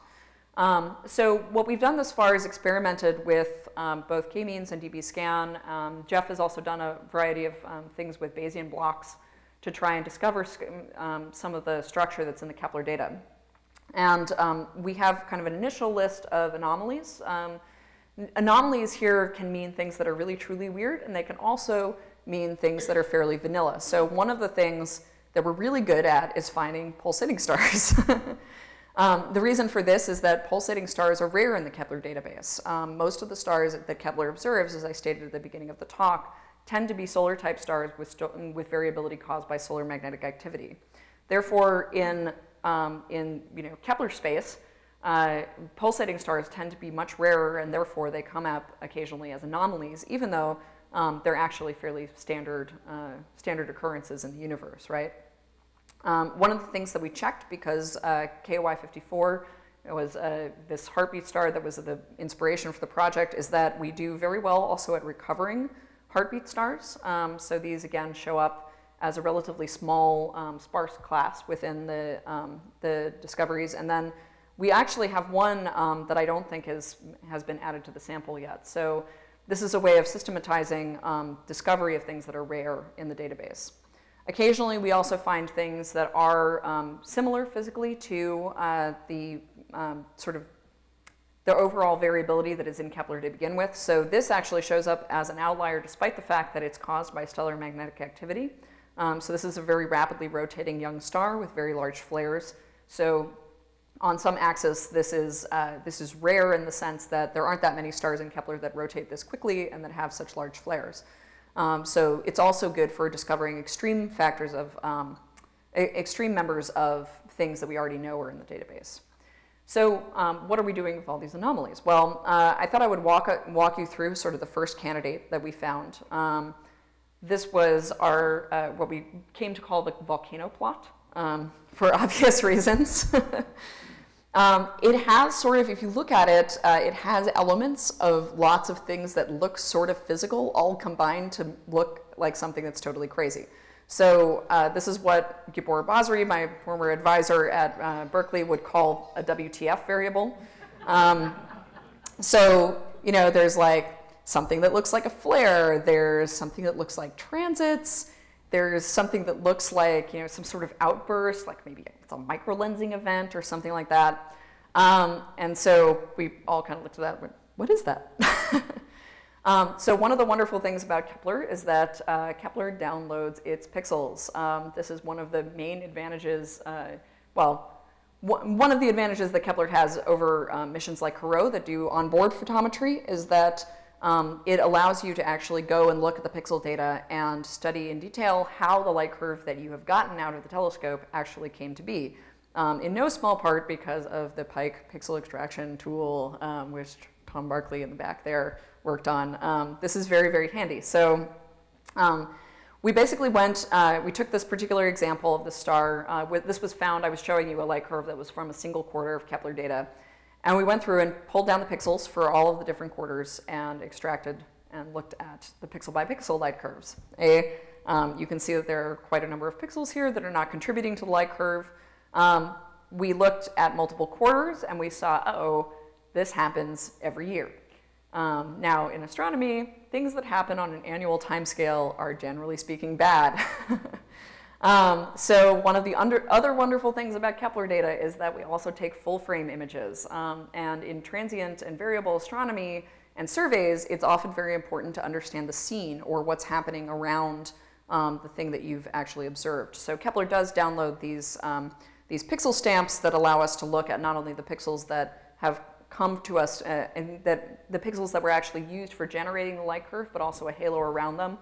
Um, so what we've done thus far is experimented with um, both k-means and dbScan. Um, Jeff has also done a variety of um, things with Bayesian blocks to try and discover um, some of the structure that's in the Kepler data. And um, we have kind of an initial list of anomalies Anomalies here can mean things that are really truly weird, and they can also mean things that are fairly vanilla. So one of the things that we're really good at is finding pulsating stars. um, the reason for this is that pulsating stars are rare in the Kepler database. Um, most of the stars that Kepler observes, as I stated at the beginning of the talk, tend to be solar type stars with, with variability caused by solar magnetic activity. Therefore, in, um, in you know, Kepler space, uh, pulsating stars tend to be much rarer and therefore they come up occasionally as anomalies, even though um, they're actually fairly standard, uh, standard occurrences in the universe, right? Um, one of the things that we checked because uh, KOI54 was uh, this heartbeat star that was the inspiration for the project is that we do very well also at recovering heartbeat stars. Um, so these again show up as a relatively small um, sparse class within the, um, the discoveries. And then we actually have one um, that I don't think has been added to the sample yet. So this is a way of systematizing um, discovery of things that are rare in the database. Occasionally, we also find things that are um, similar physically to uh, the um, sort of the overall variability that is in Kepler to begin with. So this actually shows up as an outlier despite the fact that it's caused by stellar magnetic activity. Um, so this is a very rapidly rotating young star with very large flares. So on some axis, this is, uh, this is rare in the sense that there aren't that many stars in Kepler that rotate this quickly and that have such large flares. Um, so it's also good for discovering extreme factors of, um, extreme members of things that we already know are in the database. So um, what are we doing with all these anomalies? Well, uh, I thought I would walk, walk you through sort of the first candidate that we found. Um, this was our, uh, what we came to call the volcano plot um, for obvious reasons. Um, it has sort of, if you look at it, uh, it has elements of lots of things that look sort of physical, all combined to look like something that's totally crazy. So uh, this is what Gabor Basri, my former advisor at uh, Berkeley, would call a WTF variable. Um, so, you know, there's like something that looks like a flare, there's something that looks like transits, there's something that looks like, you know, some sort of outburst, like maybe it's a microlensing event or something like that. Um, and so we all kind of looked at that went, what is that? um, so one of the wonderful things about Kepler is that uh, Kepler downloads its pixels. Um, this is one of the main advantages, uh, well, one of the advantages that Kepler has over um, missions like HERO that do onboard photometry is that um, it allows you to actually go and look at the pixel data and study in detail how the light curve that you have gotten out of the telescope actually came to be. Um, in no small part because of the PyKE pixel extraction tool, um, which Tom Barclay in the back there worked on. Um, this is very, very handy. So um, we basically went, uh, we took this particular example of the star. Uh, this was found, I was showing you a light curve that was from a single quarter of Kepler data. And we went through and pulled down the pixels for all of the different quarters and extracted and looked at the pixel by pixel light curves. A, um, you can see that there are quite a number of pixels here that are not contributing to the light curve. Um, we looked at multiple quarters and we saw, uh oh, this happens every year. Um, now, in astronomy, things that happen on an annual timescale are generally speaking bad. um, so one of the under, other wonderful things about Kepler data is that we also take full frame images. Um, and in transient and variable astronomy and surveys, it's often very important to understand the scene or what's happening around um, the thing that you've actually observed. So Kepler does download these, um, these pixel stamps that allow us to look at not only the pixels that have come to us uh, and that the pixels that were actually used for generating the light curve, but also a halo around them.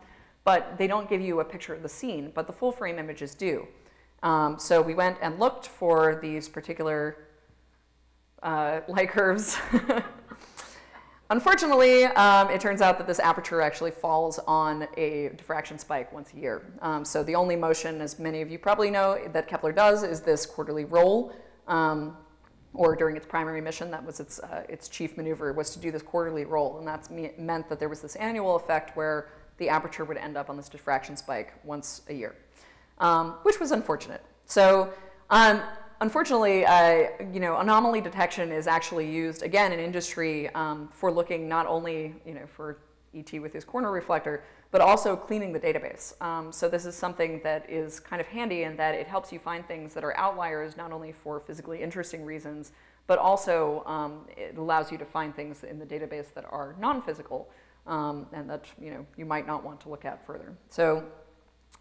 But they don't give you a picture of the scene, but the full frame images do. Um, so we went and looked for these particular uh, light curves. Unfortunately, um, it turns out that this aperture actually falls on a diffraction spike once a year. Um, so the only motion, as many of you probably know, that Kepler does is this quarterly roll. Um, or during its primary mission, that was its, uh, its chief maneuver, was to do this quarterly roll. And that meant that there was this annual effect where the aperture would end up on this diffraction spike once a year, um, which was unfortunate. So um, unfortunately, uh, you know, anomaly detection is actually used, again, in industry um, for looking not only, you know, for ET with his corner reflector, but also cleaning the database. Um, so this is something that is kind of handy in that it helps you find things that are outliers, not only for physically interesting reasons, but also um, it allows you to find things in the database that are non-physical um, and that you, know, you might not want to look at further. So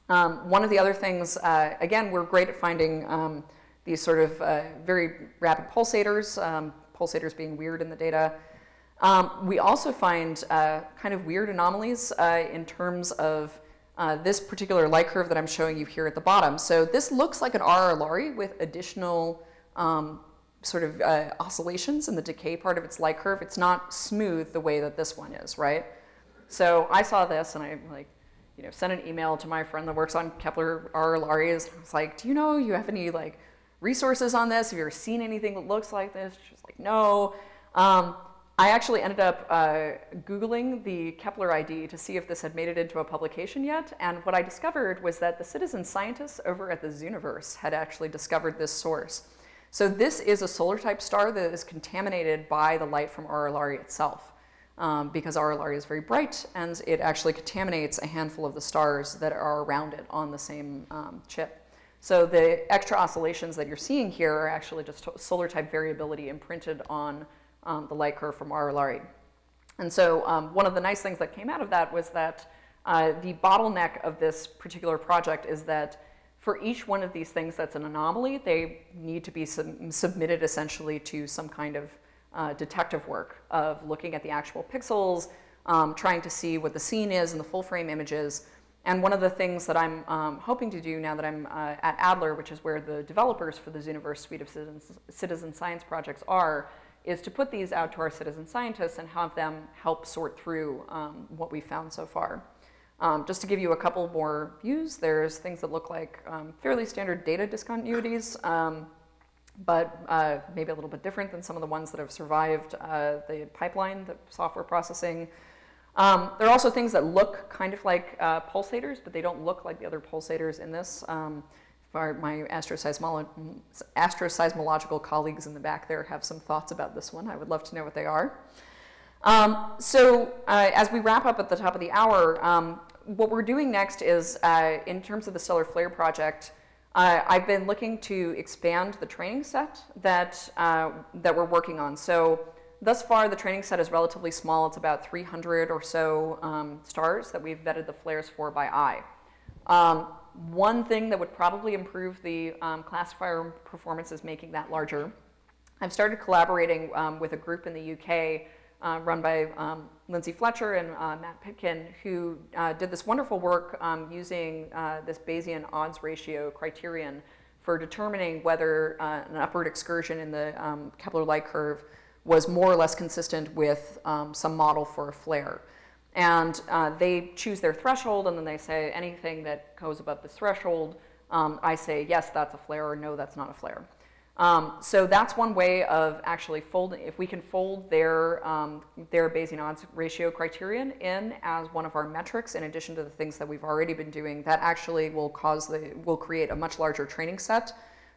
um, one of the other things, uh, again, we're great at finding um, these sort of uh, very rapid pulsators, um, pulsators being weird in the data. Um, we also find uh, kind of weird anomalies uh, in terms of uh, this particular light curve that I'm showing you here at the bottom. So this looks like an RR Lyrae with additional um, sort of uh, oscillations in the decay part of its light curve. It's not smooth the way that this one is, right? So I saw this and I like, you know, sent an email to my friend that works on Kepler RR Lyraes. I was like, do you know you have any like resources on this? Have you ever seen anything that looks like this? She's like, no. Um, I actually ended up uh, Googling the Kepler ID to see if this had made it into a publication yet. And what I discovered was that the citizen scientists over at the Zooniverse had actually discovered this source. So this is a solar type star that is contaminated by the light from Lyrae itself. Um, because Lyrae is very bright and it actually contaminates a handful of the stars that are around it on the same um, chip. So the extra oscillations that you're seeing here are actually just solar type variability imprinted on um, the light curve from Lyrae. And so um, one of the nice things that came out of that was that uh, the bottleneck of this particular project is that for each one of these things that's an anomaly, they need to be sub submitted essentially to some kind of uh, detective work of looking at the actual pixels, um, trying to see what the scene is and the full frame images. And one of the things that I'm um, hoping to do now that I'm uh, at Adler, which is where the developers for the Zooniverse suite of citizen, citizen science projects are, is to put these out to our citizen scientists and have them help sort through um, what we've found so far. Um, just to give you a couple more views, there's things that look like um, fairly standard data discontinuities, um, but uh, maybe a little bit different than some of the ones that have survived uh, the pipeline, the software processing. Um, there are also things that look kind of like uh, pulsators, but they don't look like the other pulsators in this. Um, our, my astroseismolo asteroseismological colleagues in the back there have some thoughts about this one. I would love to know what they are. Um, so uh, as we wrap up at the top of the hour, um, what we're doing next is, uh, in terms of the Stellar Flare project, uh, I've been looking to expand the training set that, uh, that we're working on. So thus far, the training set is relatively small. It's about 300 or so um, stars that we've vetted the flares for by eye. Um, one thing that would probably improve the um, classifier performance is making that larger. I've started collaborating um, with a group in the UK uh, run by um, Lyndsay Fletcher and uh, Matt Pitkin, who uh, did this wonderful work um, using uh, this Bayesian odds ratio criterion for determining whether uh, an upward excursion in the um, Kepler light curve was more or less consistent with um, some model for a flare. And uh, they choose their threshold, and then they say anything that goes above this threshold, um, I say, yes, that's a flare, or no, that's not a flare. Um, so that's one way of actually folding, if we can fold their, um, their Bayesian odds ratio criterion in as one of our metrics, in addition to the things that we've already been doing, that actually will cause the, will create a much larger training set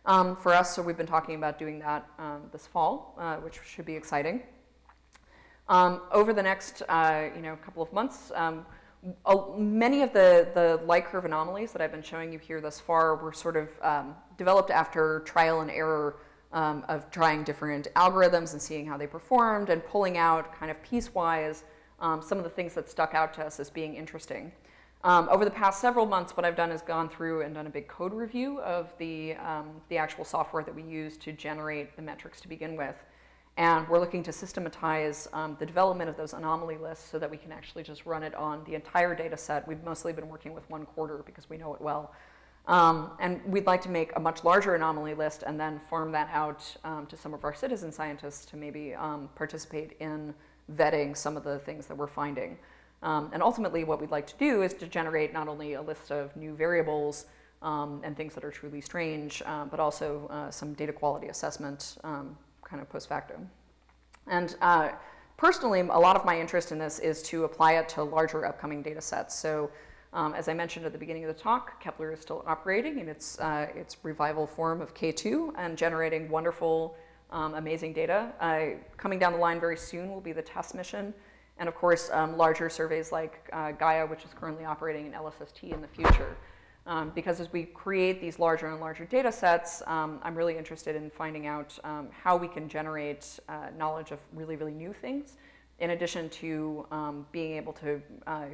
um, for us. So we've been talking about doing that um, this fall, uh, which should be exciting. Um, over the next, uh, you know, couple of months, um, many of the, the light curve anomalies that I've been showing you here thus far were sort of um, developed after trial and error um, of trying different algorithms and seeing how they performed and pulling out kind of piecewise um, some of the things that stuck out to us as being interesting. Um, over the past several months, what I've done is gone through and done a big code review of the, um, the actual software that we use to generate the metrics to begin with. And we're looking to systematize um, the development of those anomaly lists so that we can actually just run it on the entire data set. We've mostly been working with one quarter because we know it well. Um, and we'd like to make a much larger anomaly list and then farm that out um, to some of our citizen scientists to maybe um, participate in vetting some of the things that we're finding. Um, and ultimately, what we'd like to do is to generate not only a list of new variables um, and things that are truly strange, uh, but also uh, some data quality assessment kind of post facto. And uh, personally, a lot of my interest in this is to apply it to larger upcoming data sets. So um, as I mentioned at the beginning of the talk, Kepler is still operating in its, uh, its revival form of K2 and generating wonderful, um, amazing data. Uh, coming down the line very soon will be the TESS mission. And of course, um, larger surveys like uh, Gaia, which is currently operating in LSST in the future. Um, because as we create these larger and larger data sets, um, I'm really interested in finding out um, how we can generate uh, knowledge of really, really new things, in addition to um, being able to uh,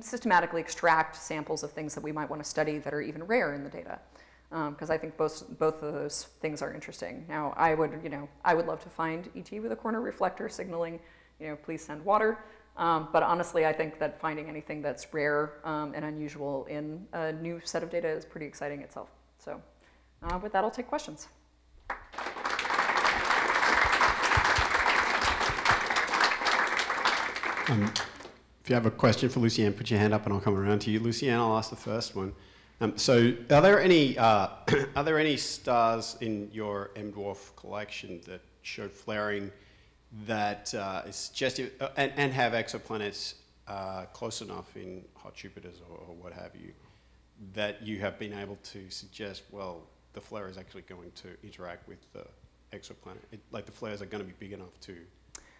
systematically extract samples of things that we might want to study that are even rare in the data. Because um, I think both, both of those things are interesting. Now, I would, you know, I would love to find ET with a corner reflector signaling, you know, please send water. Um, but honestly, I think that finding anything that's rare um, and unusual in a new set of data is pretty exciting itself. So uh, with that, I'll take questions. Um, if you have a question for Lucianne, put your hand up and I'll come around to you. Lucianne, I'll ask the first one. Um, so, are there any uh, are there any stars in your M dwarf collection that show flaring that uh, is suggestive uh, and, and have exoplanets uh, close enough in hot Jupiters or, or, what have you that you have been able to suggest, well, the flare is actually going to interact with the exoplanet. It, like the flares are going to be big enough to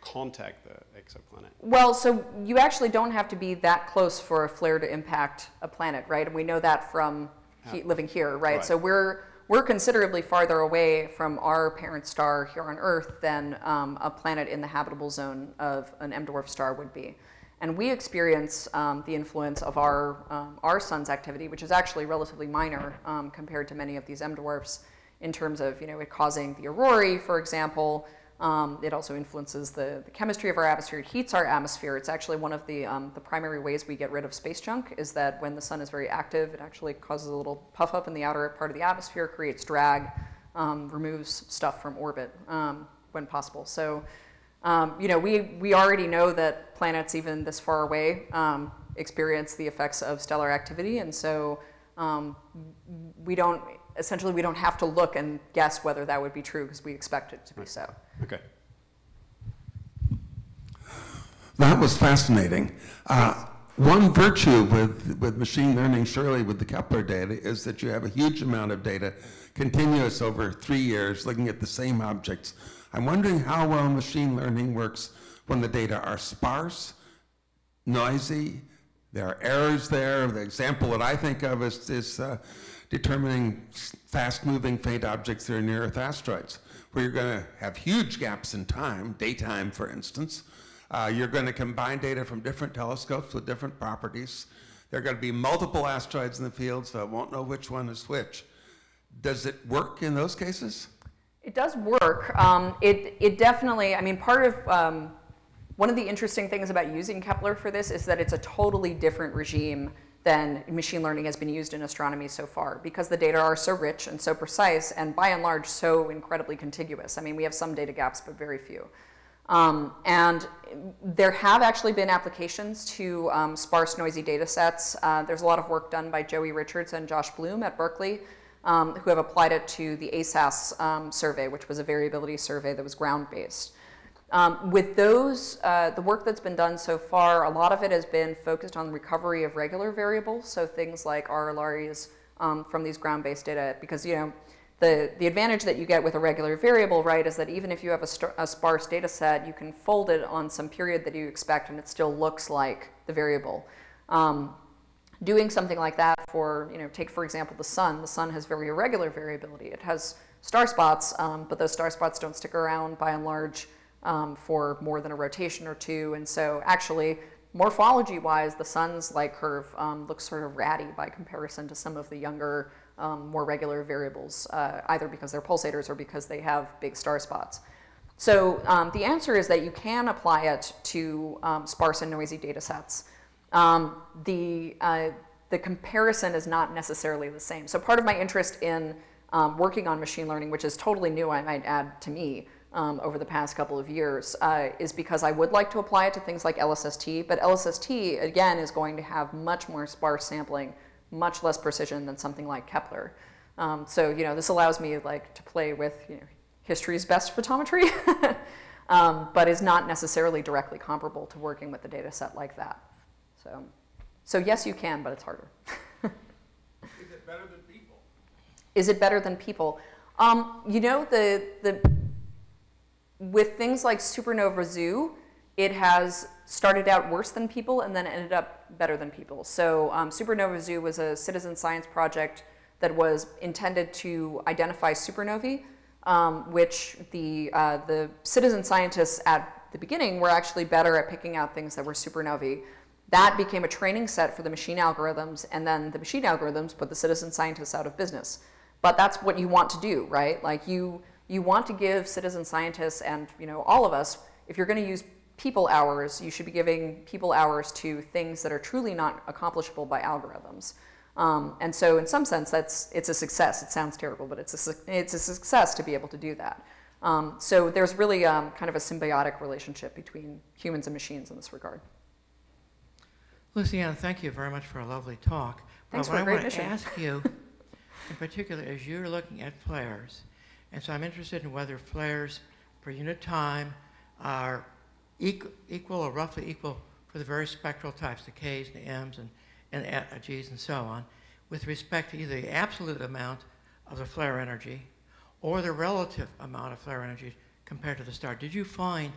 contact the exoplanet. Well, so you actually don't have to be that close for a flare to impact a planet, right? And we know that from he, living here, right? right? So we're we're considerably farther away from our parent star here on Earth than um, a planet in the habitable zone of an M dwarf star would be. And we experience um, the influence of our, um, our sun's activity, which is actually relatively minor um, compared to many of these M dwarfs in terms of you know, it causing the aurorae, for example, um, it also influences the, the, chemistry of our atmosphere. It heats our atmosphere. It's actually one of the, um, the primary ways we get rid of space junk is that when the sun is very active, it actually causes a little puff up in the outer part of the atmosphere, creates drag, um, removes stuff from orbit um, when possible. So, um, you know, we, we already know that planets even this far away um, experience the effects of stellar activity. And so we don't essentially we don't have to look and guess whether that would be true because we expect it to be so. Okay. That was fascinating. Uh, one virtue with, with machine learning, surely with the Kepler data, is that you have a huge amount of data continuous over three years looking at the same objects. I'm wondering how well machine learning works when the data are sparse, noisy, there are errors there. The example that I think of is, is uh, determining fast-moving faint objects that are near Earth asteroids, where you're going to have huge gaps in time, daytime, for instance. Uh, you're going to combine data from different telescopes with different properties. There are going to be multiple asteroids in the field, so it won't know which one is which. Does it work in those cases? It does work. Um, it, it definitely, I mean, part of um, one of the interesting things about using Kepler for this is that it's a totally different regime than machine learning has been used in astronomy so far because the data are so rich and so precise and by and large so incredibly contiguous. I mean, we have some data gaps, but very few. Um, and there have actually been applications to um, sparse, noisy data sets. Uh, there's a lot of work done by Joey Richards and Josh Bloom at Berkeley um, who have applied it to the ASAS um, survey, which was a variability survey that was ground-based. Um, with those, uh, the work that's been done so far, a lot of it has been focused on recovery of regular variables, so things like RR Lyraes um, from these ground-based data, because you know the, the advantage that you get with a regular variable, right, is that even if you have a, a, sparse data set, you can fold it on some period that you expect and it still looks like the variable. Um, doing something like that for, you know, take for example the sun. The sun has very irregular variability. It has star spots, um, but those star spots don't stick around by and large um, for more than a rotation or two. And so actually, morphology-wise, the sun's light curve um, looks sort of ratty by comparison to some of the younger um, more regular variables, uh, either because they're pulsators or because they have big star spots. So um, the answer is that you can apply it to um, sparse and noisy data sets. Um, the, uh, the comparison is not necessarily the same. So part of my interest in working on machine learning, which is totally new, I might add, to me, um, over the past couple of years uh, is because I would like to apply it to things like LSST, but LSST, again, is going to have much more sparse sampling much less precision than something like Kepler. Um, so you know, this allows me like to play with you know, history's best photometry, um, but is not necessarily directly comparable to working with a data set like that. So, so yes, you can, but it's harder. Is it better than people? Is it better than people? Um, you know, the, the, with things like Supernova Zoo, it has started out worse than people and then ended up better than people. So um, Supernova Zoo was a citizen science project that was intended to identify supernovae, um, which the, uh, the citizen scientists at the beginning were actually better at picking out things that were supernovae. That became a training set for the machine algorithms, and then the machine algorithms put the citizen scientists out of business. But that's what you want to do, right? Like you, you want to give citizen scientists and you know all of us, if you're going to use people hours, you should be giving people hours to things that are truly not accomplishable by algorithms. Um, and so in some sense, that's, it's a success. It sounds terrible, but it's a, it's a success to be able to do that. Um, so there's really um, kind of a symbiotic relationship between humans and machines in this regard. Lucianne, thank you very much for a lovely talk. Thanks but for a great I want mission. to ask you, in particular, as you're looking at flares, and so I'm interested in whether flares per unit time are equal, equal or roughly equal for the various spectral types, the Ks and the Ms and, and uh, Gs and so on, with respect to either the absolute amount of the flare energy or the relative amount of flare energy compared to the star. Did you find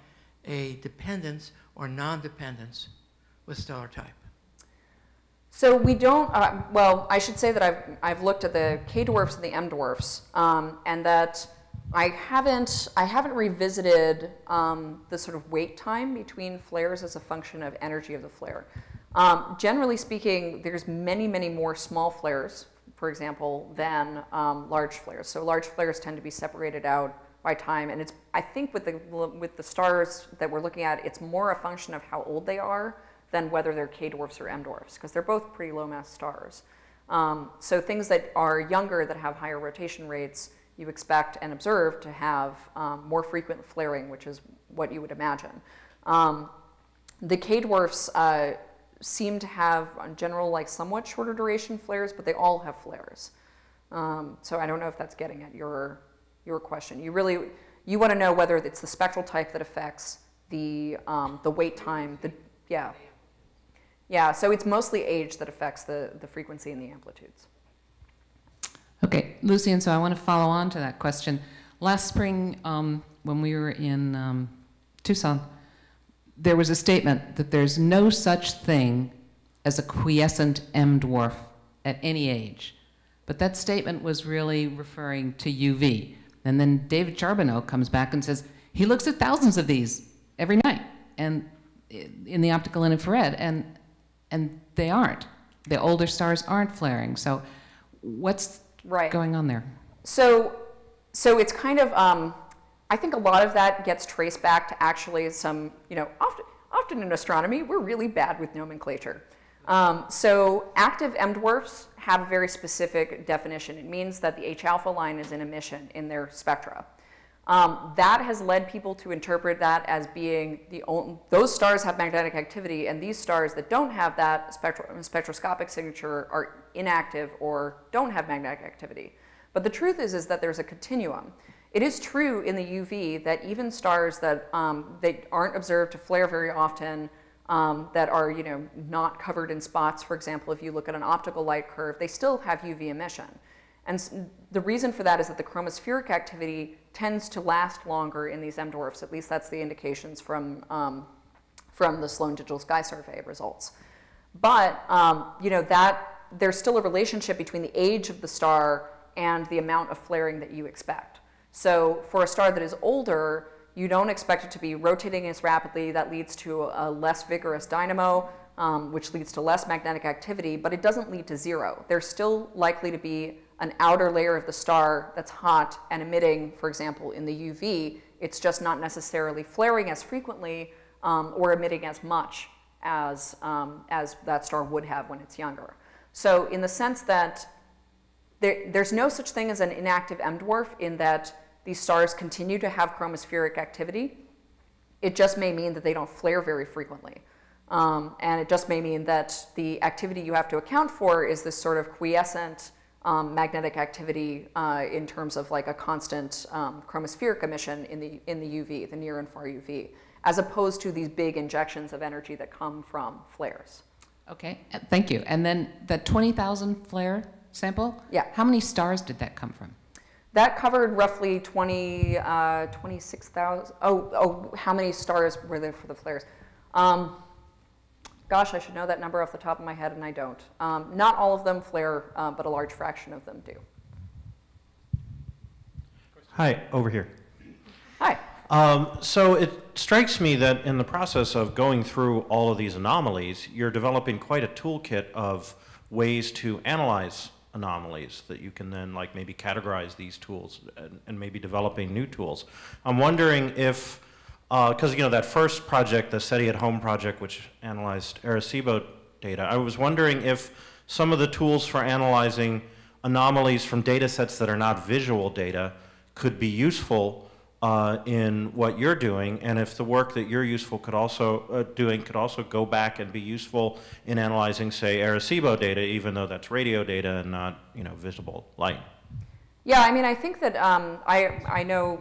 a dependence or non-dependence with stellar type? So we don't, uh, well, I should say that I've, I've looked at the K dwarfs and the M dwarfs, um, and that I haven't, I haven't revisited um, the sort of wait time between flares as a function of energy of the flare. Um, generally speaking, there's many, many more small flares, for example, than um, large flares. So large flares tend to be separated out by time, and it's, I think with the, with the stars that we're looking at, it's more a function of how old they are than whether they're K dwarfs or M dwarfs, because they're both pretty low mass stars. Um, so things that are younger that have higher rotation rates you expect and observe to have um, more frequent flaring, which is what you would imagine. Um, the K-dwarfs uh, seem to have, in general, like somewhat shorter duration flares, but they all have flares. Um, so I don't know if that's getting at your, your question. You really, you want to know whether it's the spectral type that affects the, um, the wait time, the, yeah. Yeah, so it's mostly age that affects the, the frequency and the amplitudes. Okay, Lucy, and so I want to follow on to that question. Last spring, um, when we were in um, Tucson, there was a statement that there's no such thing as a quiescent M dwarf at any age. But that statement was really referring to UV. And then David Charbonneau comes back and says he looks at thousands of these every night, and in the optical and infrared, and and they aren't. The older stars aren't flaring. So, what's right. going on there? So, so it's kind of, um, I think a lot of that gets traced back to actually some, you know, often, often in astronomy, we're really bad with nomenclature. Um, so active M dwarfs have a very specific definition. It means that the H alpha line is in emission in their spectra. Um, that has led people to interpret that as being the only, those stars have magnetic activity, and these stars that don't have that spectro, spectroscopic signature are inactive or don't have magnetic activity. But the truth is, is that there's a continuum. It is true in the UV that even stars that um, they aren't observed to flare very often, um, that are you know not covered in spots, for example, if you look at an optical light curve, they still have UV emission. And the reason for that is that the chromospheric activity tends to last longer in these M dwarfs. At least that's the indications from, um, from the Sloan Digital Sky Survey results. But um, you know that there's still a relationship between the age of the star and the amount of flaring that you expect. So for a star that is older, you don't expect it to be rotating as rapidly. That leads to a less vigorous dynamo, um, which leads to less magnetic activity, but it doesn't lead to zero. There's still likely to be an outer layer of the star that's hot and emitting, for example, in the UV. It's just not necessarily flaring as frequently um, or emitting as much as, um, as that star would have when it's younger. So in the sense that there, there's no such thing as an inactive M dwarf in that these stars continue to have chromospheric activity. It just may mean that they don't flare very frequently. Um, and it just may mean that the activity you have to account for is this sort of quiescent um, magnetic activity uh, in terms of like a constant um, chromospheric emission in the, in the UV, the near and far UV, as opposed to these big injections of energy that come from flares. Okay, uh, thank you. And then the 20,000 flare sample? Yeah. How many stars did that come from? That covered roughly 20, uh, 26,000. Oh, oh, how many stars were there for the flares? Um, Gosh, I should know that number off the top of my head, and I don't. Um, not all of them flare, uh, but a large fraction of them do. Hi, over here. Hi. Um, so it strikes me that in the process of going through all of these anomalies, you're developing quite a toolkit of ways to analyze anomalies that you can then like maybe categorize these tools and, and maybe developing new tools. I'm wondering if because uh, you know that first project, the SETI at Home project, which analyzed Arecibo data, I was wondering if some of the tools for analyzing anomalies from data sets that are not visual data could be useful uh, in what you're doing, and if the work that you're useful could also uh, doing could also go back and be useful in analyzing, say, Arecibo data, even though that's radio data and not you know visible light. Yeah, I mean, I think that um, I I know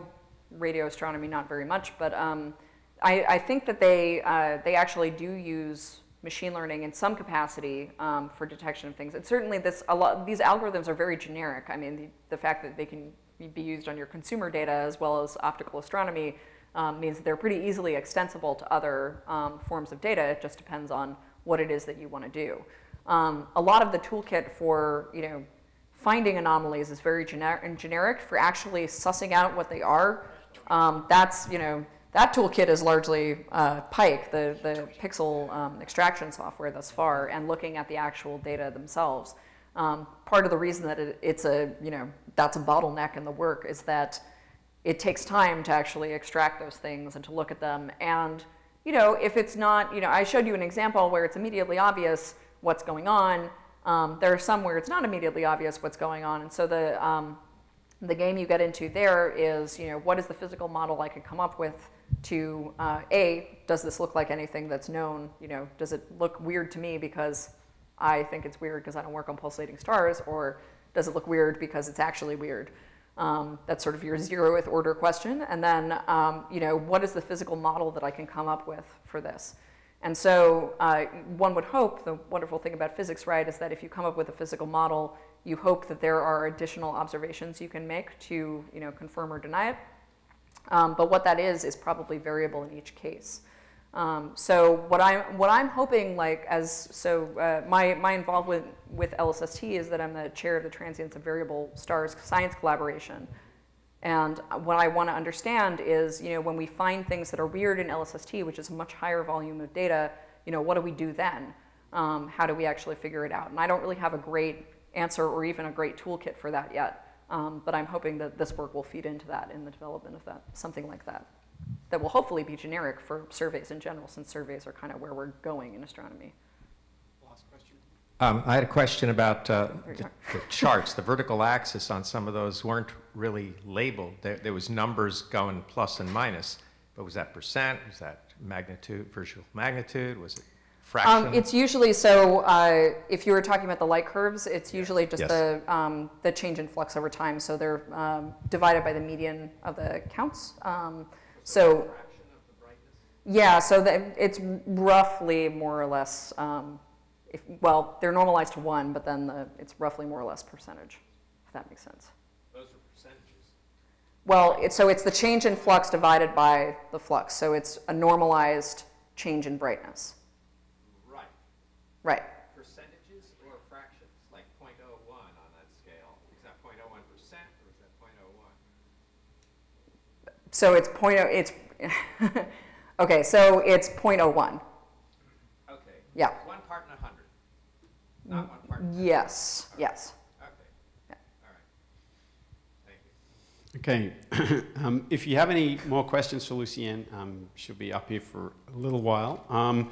radio astronomy not very much, but um, I, I, think that they, uh, they actually do use machine learning in some capacity um, for detection of things. And certainly this, a lot, these algorithms are very generic. I mean, the, the fact that they can be used on your consumer data as well as optical astronomy um, means that they're pretty easily extensible to other um, forms of data. It just depends on what it is that you want to do. Um, a lot of the toolkit for, you know, finding anomalies is very gener generic for actually sussing out what they are um, that's, you know, that toolkit is largely uh, PyKE, the, the pixel um, extraction software thus far, and looking at the actual data themselves. Um, part of the reason that it, it's a, you know, that's a bottleneck in the work is that it takes time to actually extract those things and to look at them. And, you know, if it's not, you know, I showed you an example where it's immediately obvious what's going on. Um, there are some where it's not immediately obvious what's going on. And so the, um, the game you get into there is, you know, what is the physical model I could come up with to, uh, A, does this look like anything that's known? You know, does it look weird to me because I think it's weird because I don't work on pulsating stars, or does it look weird because it's actually weird? Um, that's sort of your zeroth order question. And then, um, you know, what is the physical model that I can come up with for this? And so uh, one would hope, the wonderful thing about physics, right, is that if you come up with a physical model, you hope that there are additional observations you can make to you know, confirm or deny it. Um, but what that is is probably variable in each case. Um, so what I'm what I'm hoping like as so uh, my my involvement with LSST is that I'm the chair of the Transients of Variable Stars Science Collaboration, and what I want to understand is you know when we find things that are weird in LSST, which is a much higher volume of data, you know what do we do then? Um, how do we actually figure it out? And I don't really have a great answer or even a great toolkit for that yet. Um, but I'm hoping that this work will feed into that in the development of that, something like that. That will hopefully be generic for surveys in general, since surveys are kind of where we're going in astronomy. Last question. Um, I had a question about uh, the the charts. The vertical axis on some of those weren't really labeled. There, there was numbers going plus and minus, but was that percent? Was that magnitude, visual magnitude? Was it fraction? Um, it's usually, so uh, if you were talking about the light curves, it's usually just Yes. the, um, the change in flux over time. So they're um, divided by the median of the counts. Um, so, yeah, so that it's roughly more or less, um, if, well, they're normalized to one, but then the, it's roughly more or less percentage, if that makes sense. Those are percentages. Well, it's, so it's the change in flux divided by the flux. So it's a normalized change in brightness. Right. Right. Percentages or fractions, like .01 on that scale? Is that .01 percent or is that .01? So it's point oh, it's, okay, so it's 0.01. Okay. Yeah. One part in a hundred, not one part in Yes, yes. Okay. All right. Thank you. Okay, um, if you have any more questions for Lucianne, um, she'll be up here for a little while. Um,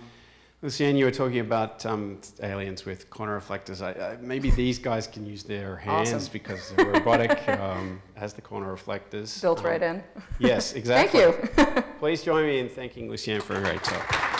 Lucianne, you were talking about um, aliens with corner reflectors. I, I, maybe these guys can use their hands Awesome. because they're robotic, um, has the corner reflectors. Built Um, right in. Yes, exactly. Thank you. Please join me in thanking Lucianne for a great talk.